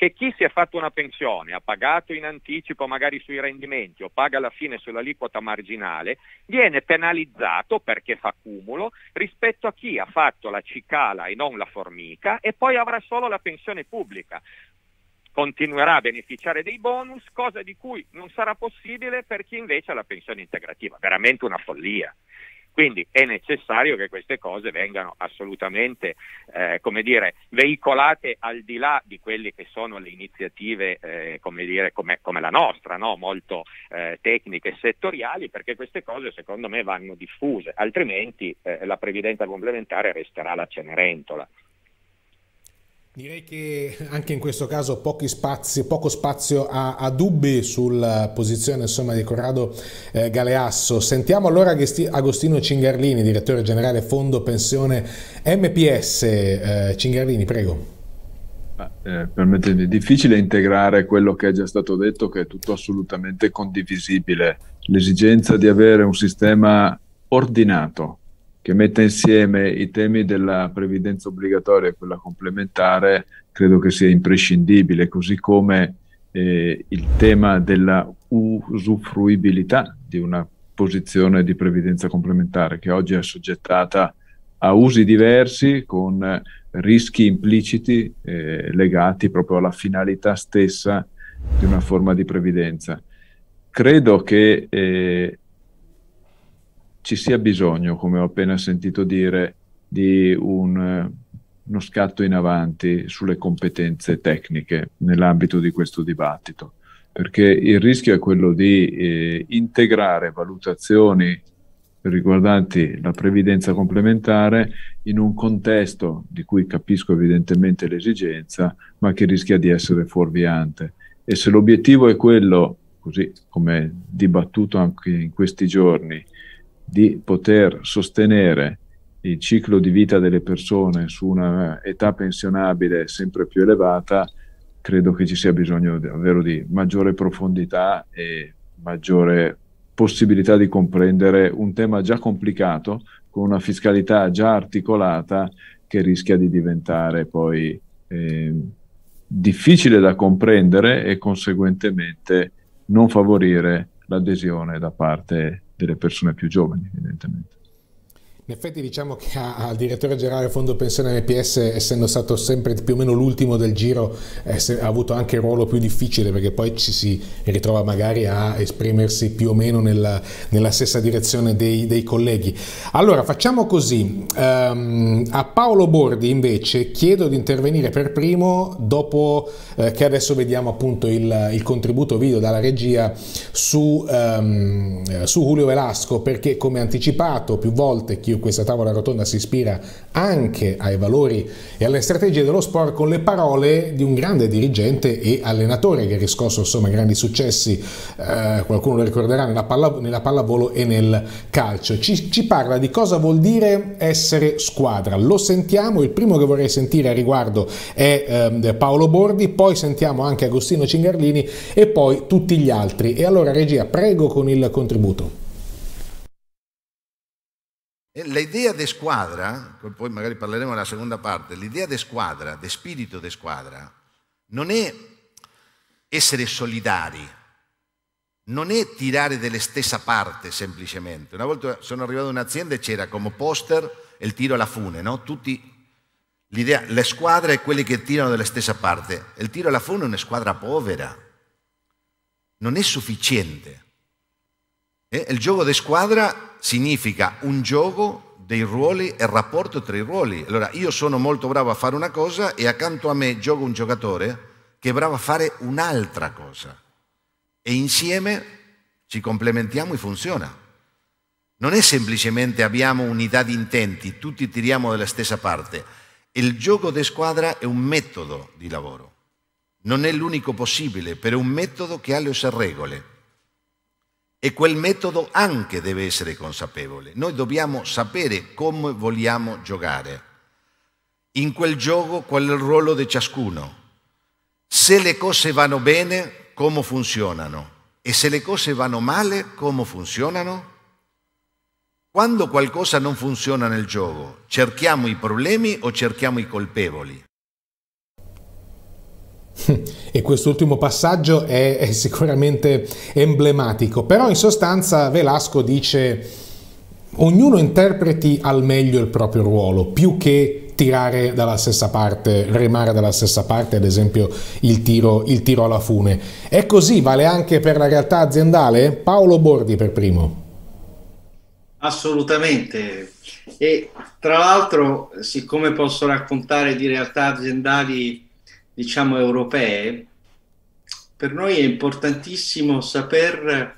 Che chi si è fatto una pensione, ha pagato in anticipo magari sui rendimenti o paga alla fine sull'aliquota marginale, viene penalizzato perché fa cumulo rispetto a chi ha fatto la cicala e non la formica e poi avrà solo la pensione pubblica continuerà a beneficiare dei bonus, cosa di cui non sarà possibile per chi invece ha la pensione integrativa. Veramente una follia. Quindi è necessario che queste cose vengano assolutamente eh, dire, veicolate al di là di quelle che sono le iniziative eh, come, dire, come, come, la nostra, no? molto eh, tecniche e settoriali, perché queste cose secondo me vanno diffuse, altrimenti eh, la previdenza complementare resterà la cenerentola. Direi che anche in questo caso spazi, poco spazio a, a, dubbi sulla posizione insomma, di Corrado eh, Galeasso. Sentiamo allora Agostino Cingarlini, direttore generale Fondo Pensione MPS. Eh, Cingarlini, prego. Eh, permettetemi, è difficile integrare quello che è già stato detto, che è tutto assolutamente condivisibile. L'esigenza di avere un sistema ordinato, che metta insieme i temi della previdenza obbligatoria e quella complementare, credo che sia imprescindibile, così come eh, il tema della usufruibilità di una posizione di previdenza complementare che oggi è assoggettata a usi diversi con rischi impliciti eh, legati proprio alla finalità stessa di una forma di previdenza. Credo che eh, ci sia bisogno, come ho appena sentito dire, di un, uno scatto in avanti sulle competenze tecniche nell'ambito di questo dibattito, perché il rischio è quello di eh, integrare valutazioni riguardanti la previdenza complementare in un contesto di cui capisco evidentemente l'esigenza, ma che rischia di essere fuorviante. E se l'obiettivo è quello, così come dibattuto anche in questi giorni, di poter sostenere il ciclo di vita delle persone su una età pensionabile sempre più elevata, credo che ci sia bisogno davvero di maggiore profondità e maggiore possibilità di comprendere un tema già complicato, con una fiscalità già articolata, che rischia di diventare poi eh, difficile da comprendere e conseguentemente non favorire l'adesione da parte delle persone più giovani, evidentemente. In effetti diciamo che al direttore generale del Fondo Pensione MPS, essendo stato sempre più o meno l'ultimo del giro, ha avuto anche il ruolo più difficile perché poi ci si ritrova magari a esprimersi più o meno nella, nella stessa direzione dei, dei, colleghi. Allora facciamo così, um, a Paolo Bordi invece chiedo di intervenire per primo dopo eh, che adesso vediamo appunto il, il, contributo video dalla regia su, um, su Julio Velasco perché come anticipato più volte chi questa tavola rotonda si ispira anche ai valori e alle strategie dello sport con le parole di un grande dirigente e allenatore che ha riscosso insomma grandi successi, eh, qualcuno lo ricorderà, nella, palla, nella, pallavolo e nel calcio. Ci, ci parla di cosa vuol dire essere squadra. Lo sentiamo, il primo che vorrei sentire a riguardo è eh, Paolo Bordi, poi sentiamo anche Agostino Cingarlini e poi tutti gli altri. E allora regia, prego con il contributo. L'idea di squadra, poi magari parleremo nella seconda parte, l'idea di squadra, di spirito di squadra, non è essere solidari, non è tirare della stessa parte semplicemente. Una volta sono arrivato in un'azienda e c'era come poster il tiro alla fune, no? Tutti, l'idea, le squadre è quelle che tirano dalla stessa parte. Il tiro alla fune è una squadra povera, non è sufficiente. Eh? Il gioco di squadra significa un gioco dei ruoli e il rapporto tra i ruoli. Allora, io sono molto bravo a fare una cosa e accanto a me gioco un giocatore che è bravo a fare un'altra cosa. E insieme ci complementiamo e funziona. Non è semplicemente abbiamo unità di intenti, tutti tiriamo dalla stessa parte. Il gioco di squadra è un metodo di lavoro. Non è l'unico possibile, però è un metodo che ha le sue regole. E quel metodo anche deve essere consapevole. Noi dobbiamo sapere come vogliamo giocare. In quel gioco qual è il ruolo di ciascuno. Se le cose vanno bene, come funzionano? E se le cose vanno male, come funzionano? Quando qualcosa non funziona nel gioco, cerchiamo i problemi o cerchiamo i colpevoli? E quest'ultimo passaggio è, è, sicuramente emblematico, però in sostanza Velasco dice ognuno interpreti al meglio il proprio ruolo, più che tirare dalla stessa parte, remare dalla stessa parte, ad esempio il tiro, il tiro alla fune. È così, vale anche per la realtà aziendale? Paolo Bordi per primo. Assolutamente. E tra l'altro, siccome posso raccontare di realtà aziendali diciamo, europee, per noi è importantissimo saper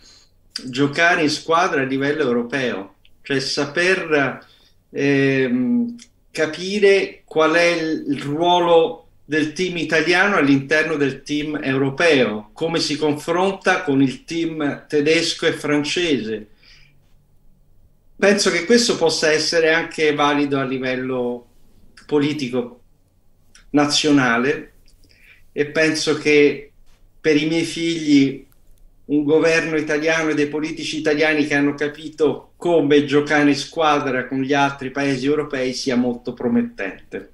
giocare in squadra a livello europeo, cioè saper ehm, capire qual è il ruolo del team italiano all'interno del team europeo, come si confronta con il team tedesco e francese. Penso che questo possa essere anche valido a livello politico nazionale e penso che per i miei figli un governo italiano e dei politici italiani che hanno capito come giocare in squadra con gli altri paesi europei sia molto promettente.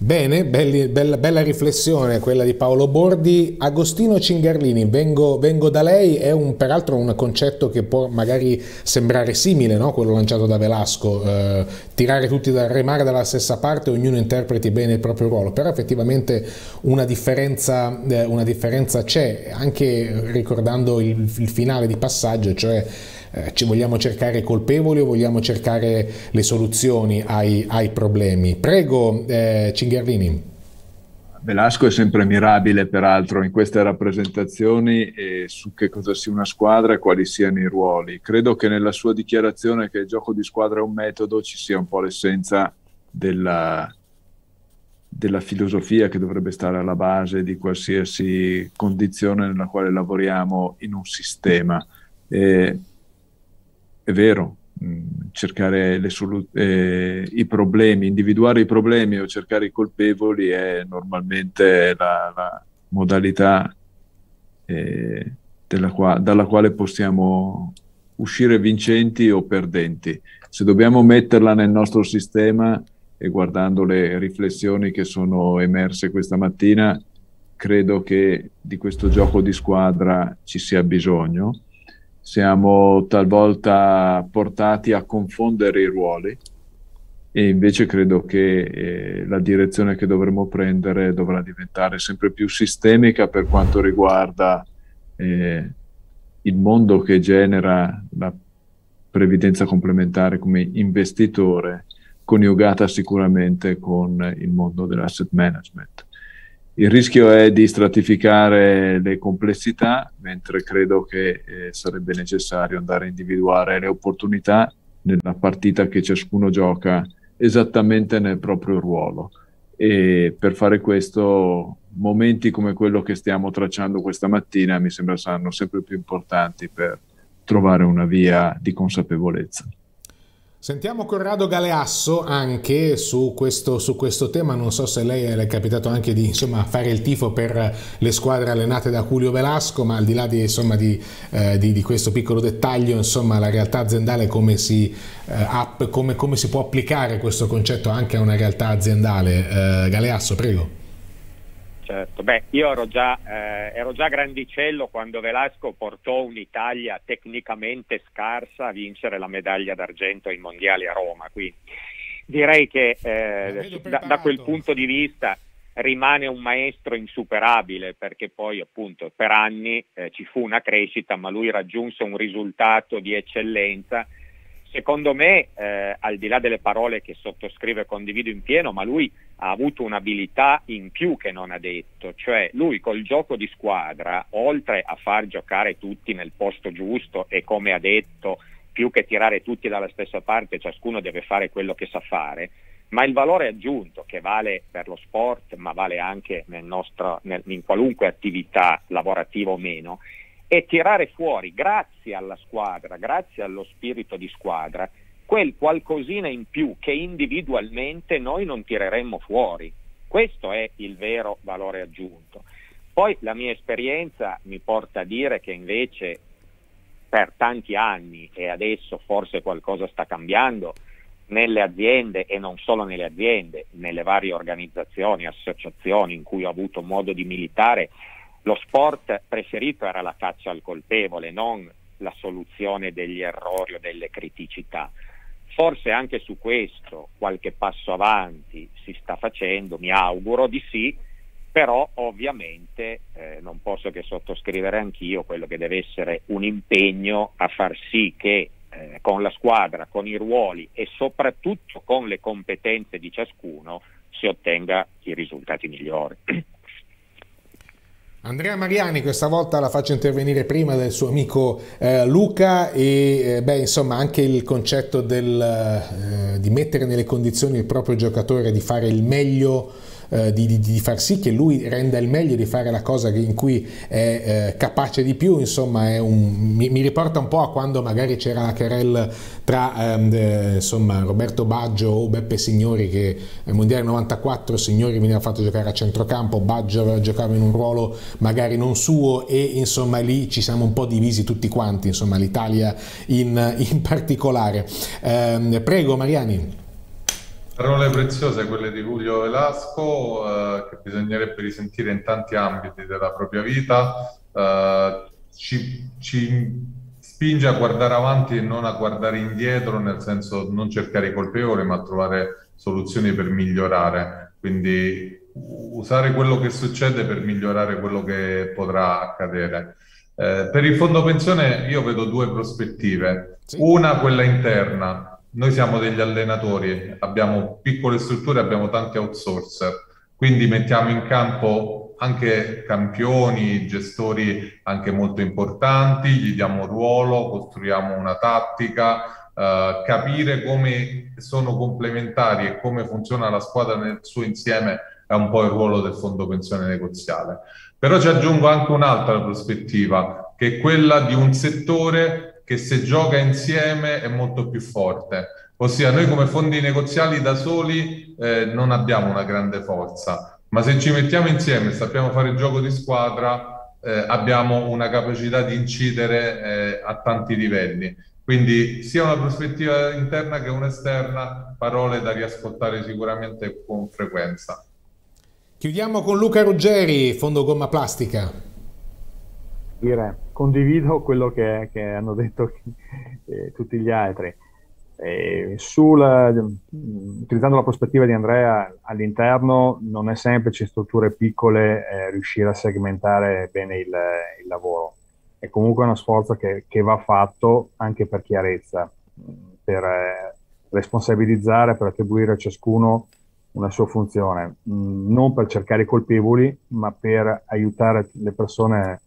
Bene, belli, bella, bella, riflessione quella di Paolo Bordi. Agostino Cingarlini, vengo, vengo da lei, è un, peraltro un concetto che può magari sembrare simile, no? quello lanciato da Velasco, eh, tirare tutti da remare dalla stessa parte, ognuno interpreti bene il proprio ruolo, però effettivamente una differenza, eh, una differenza c'è, anche ricordando il, il finale di passaggio, cioè eh, ci vogliamo cercare colpevoli o vogliamo cercare le soluzioni ai, ai problemi? Prego, eh, Cingarlini. Velasco è sempre mirabile, peraltro, in queste rappresentazioni eh, su che cosa sia una squadra e quali siano i ruoli. Credo che nella sua dichiarazione che il gioco di squadra è un metodo ci sia un po' l'essenza della, della filosofia che dovrebbe stare alla base di qualsiasi condizione nella quale lavoriamo in un sistema. Eh, è vero, mm, cercare solu- eh, i problemi, individuare i problemi o cercare i colpevoli è normalmente la, la modalità eh, qua- dalla quale possiamo uscire vincenti o perdenti. Se dobbiamo metterla nel nostro sistema e guardando le riflessioni che sono emerse questa mattina, credo che di questo gioco di squadra ci sia bisogno. Siamo talvolta portati a confondere i ruoli e invece credo che eh, la direzione che dovremmo prendere dovrà diventare sempre più sistemica per quanto riguarda eh, il mondo che genera la previdenza complementare come investitore, coniugata sicuramente con il mondo dell'asset management. Il rischio è di stratificare le complessità, mentre credo che eh, sarebbe necessario andare a individuare le opportunità nella partita che ciascuno gioca esattamente nel proprio ruolo. E per fare questo, momenti come quello che stiamo tracciando questa mattina mi sembra saranno sempre più importanti per trovare una via di consapevolezza. Sentiamo Corrado Galeasso anche su questo, su questo, tema, non so se lei è capitato anche di insomma, fare il tifo per le squadre allenate da Julio Velasco, ma al di là di, insomma, di, eh, di questo piccolo dettaglio, insomma, la realtà aziendale come si, eh, app, come, come si, può applicare questo concetto anche a una realtà aziendale? Eh, Galeasso, prego. Certo, beh, io ero già, eh, ero già, grandicello quando Velasco portò un'Italia tecnicamente scarsa a vincere la medaglia d'argento ai mondiali a Roma, quindi direi che eh, da, da, quel punto di vista rimane un maestro insuperabile perché poi appunto per anni eh, ci fu una crescita ma lui raggiunse un risultato di eccellenza. Secondo me, eh, al di là delle parole che sottoscrive e condivido in pieno, ma lui ha avuto un'abilità in più che non ha detto, cioè lui col gioco di squadra, oltre a far giocare tutti nel posto giusto e come ha detto, più che tirare tutti dalla stessa parte, ciascuno deve fare quello che sa fare, ma il valore aggiunto che vale per lo sport, ma vale anche nel nostro, nel, in qualunque attività lavorativa o meno, e tirare fuori, grazie alla squadra, grazie allo spirito di squadra, quel qualcosina in più che individualmente noi non tireremmo fuori. Questo è il vero valore aggiunto. Poi la mia esperienza mi porta a dire che invece per tanti anni, e adesso forse qualcosa sta cambiando, nelle aziende e non solo nelle aziende, nelle varie organizzazioni, associazioni in cui ho avuto modo di militare, lo sport preferito era la caccia al colpevole, non la soluzione degli errori o delle criticità. Forse anche su questo qualche passo avanti si sta facendo, mi auguro di sì, però ovviamente eh, non posso che sottoscrivere anch'io quello che deve essere un impegno a far sì che eh, con la squadra, con i ruoli e soprattutto con le competenze di ciascuno si ottenga i risultati migliori. Andrea Mariani, questa volta la faccio intervenire prima del suo amico eh, Luca e eh, beh, insomma anche il concetto del, eh, di mettere nelle condizioni il proprio giocatore di fare il meglio eh, di, di, di, far sì che lui renda il meglio di fare la cosa in cui è eh, capace di più, insomma un, mi, mi, riporta un po' a quando magari c'era la querel tra ehm, eh, insomma, Roberto Baggio o Beppe Signori che nel Mondiale 94 Signori veniva fatto giocare a centrocampo, Baggio giocava in un ruolo magari non suo e insomma lì ci siamo un po' divisi tutti quanti, insomma l'Italia in, in particolare. Ehm, prego Mariani. Parole preziose quelle di Julio Velasco, eh, che bisognerebbe risentire in tanti ambiti della propria vita, eh, ci, ci, spinge a guardare avanti e non a guardare indietro, nel senso non cercare i colpevoli, ma trovare soluzioni per migliorare. Quindi usare quello che succede per migliorare quello che potrà accadere. Eh, per il fondo pensione io vedo due prospettive. Sì. Una, quella interna, noi siamo degli allenatori, abbiamo piccole strutture, abbiamo tanti outsourcer, quindi mettiamo in campo anche campioni, gestori anche molto importanti, gli diamo ruolo, costruiamo una tattica, eh, capire come sono complementari e come funziona la squadra nel suo insieme è un po' il ruolo del fondo pensione negoziale. Però ci aggiungo anche un'altra prospettiva, che è quella di un settore che se gioca insieme è molto più forte. Ossia, noi come fondi negoziali da soli eh, non abbiamo una grande forza, ma se ci mettiamo insieme e sappiamo fare il gioco di squadra, eh, abbiamo una capacità di incidere eh, a tanti livelli. Quindi sia una prospettiva interna che un'esterna, parole da riascoltare sicuramente con frequenza. Chiudiamo con Luca Ruggeri, Fondo Gomma Plastica. Dire, condivido quello che, che hanno detto eh, tutti gli altri. Sul, mm, utilizzando la prospettiva di Andrea all'interno, non è semplice in strutture piccole eh, riuscire a segmentare bene il, il, lavoro. È comunque uno sforzo che, che va fatto anche per chiarezza, mm, per eh, responsabilizzare, per attribuire a ciascuno una sua funzione, mm, non per cercare i colpevoli, ma per aiutare le persone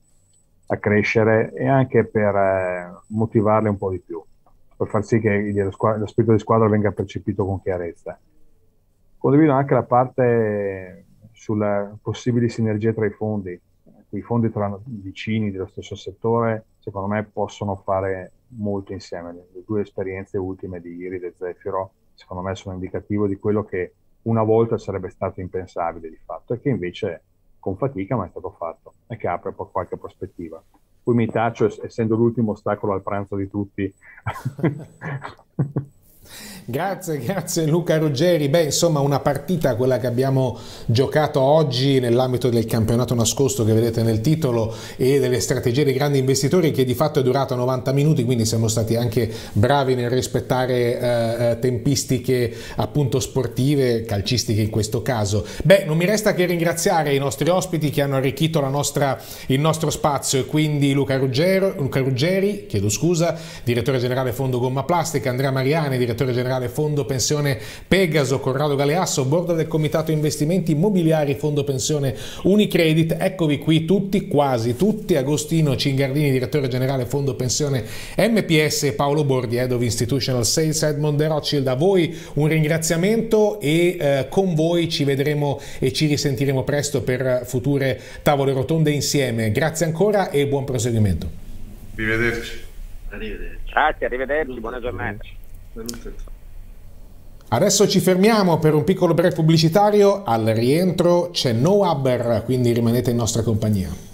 a crescere e anche per eh, motivarle un po' di più per far sì che lo, lo spirito di squadra venga percepito con chiarezza. Condivido anche la parte sulle possibili sinergie tra i fondi. I fondi tra vicini dello stesso settore, secondo me, possono fare molto insieme. Le due esperienze ultime di Iride e Zefiro, secondo me, sono indicativo di quello che una volta sarebbe stato impensabile di fatto e che invece con fatica ma è stato fatto e che apre qualche prospettiva poi mi taccio essendo l'ultimo ostacolo al pranzo di tutti. Grazie, grazie Luca Ruggeri. Beh, insomma, una partita, quella che abbiamo giocato oggi nell'ambito del campionato nascosto che vedete nel titolo e delle strategie dei grandi investitori, che di fatto è durata 90 minuti, quindi siamo stati anche bravi nel rispettare eh, eh, tempistiche appunto sportive, calcistiche in questo caso. Beh, non mi resta che ringraziare i nostri ospiti che hanno arricchito nostra, il nostro spazio, e quindi Luca, Ruggero, Luca Ruggeri, chiedo scusa, direttore generale Fondo Gomma Plastica, Andrea Mariani, direttore generale generale Fondo Pensione Pegaso, Corrado Galeasso, bordo del Comitato Investimenti Immobiliari Fondo Pensione Unicredit. Eccovi qui tutti, quasi tutti, Agostino Cingardini, direttore generale Fondo Pensione MPS Paolo Bordi, Head of Institutional Sales Edmond De Rothschild. A voi un ringraziamento e eh, con voi ci vedremo e ci risentiremo presto per future tavole rotonde insieme. Grazie ancora e buon proseguimento. Arrivederci. Arrivederci. Grazie, arrivederci, buona giornata. Adesso ci fermiamo per un piccolo break pubblicitario, al rientro c'è No Hubber, quindi rimanete in nostra compagnia.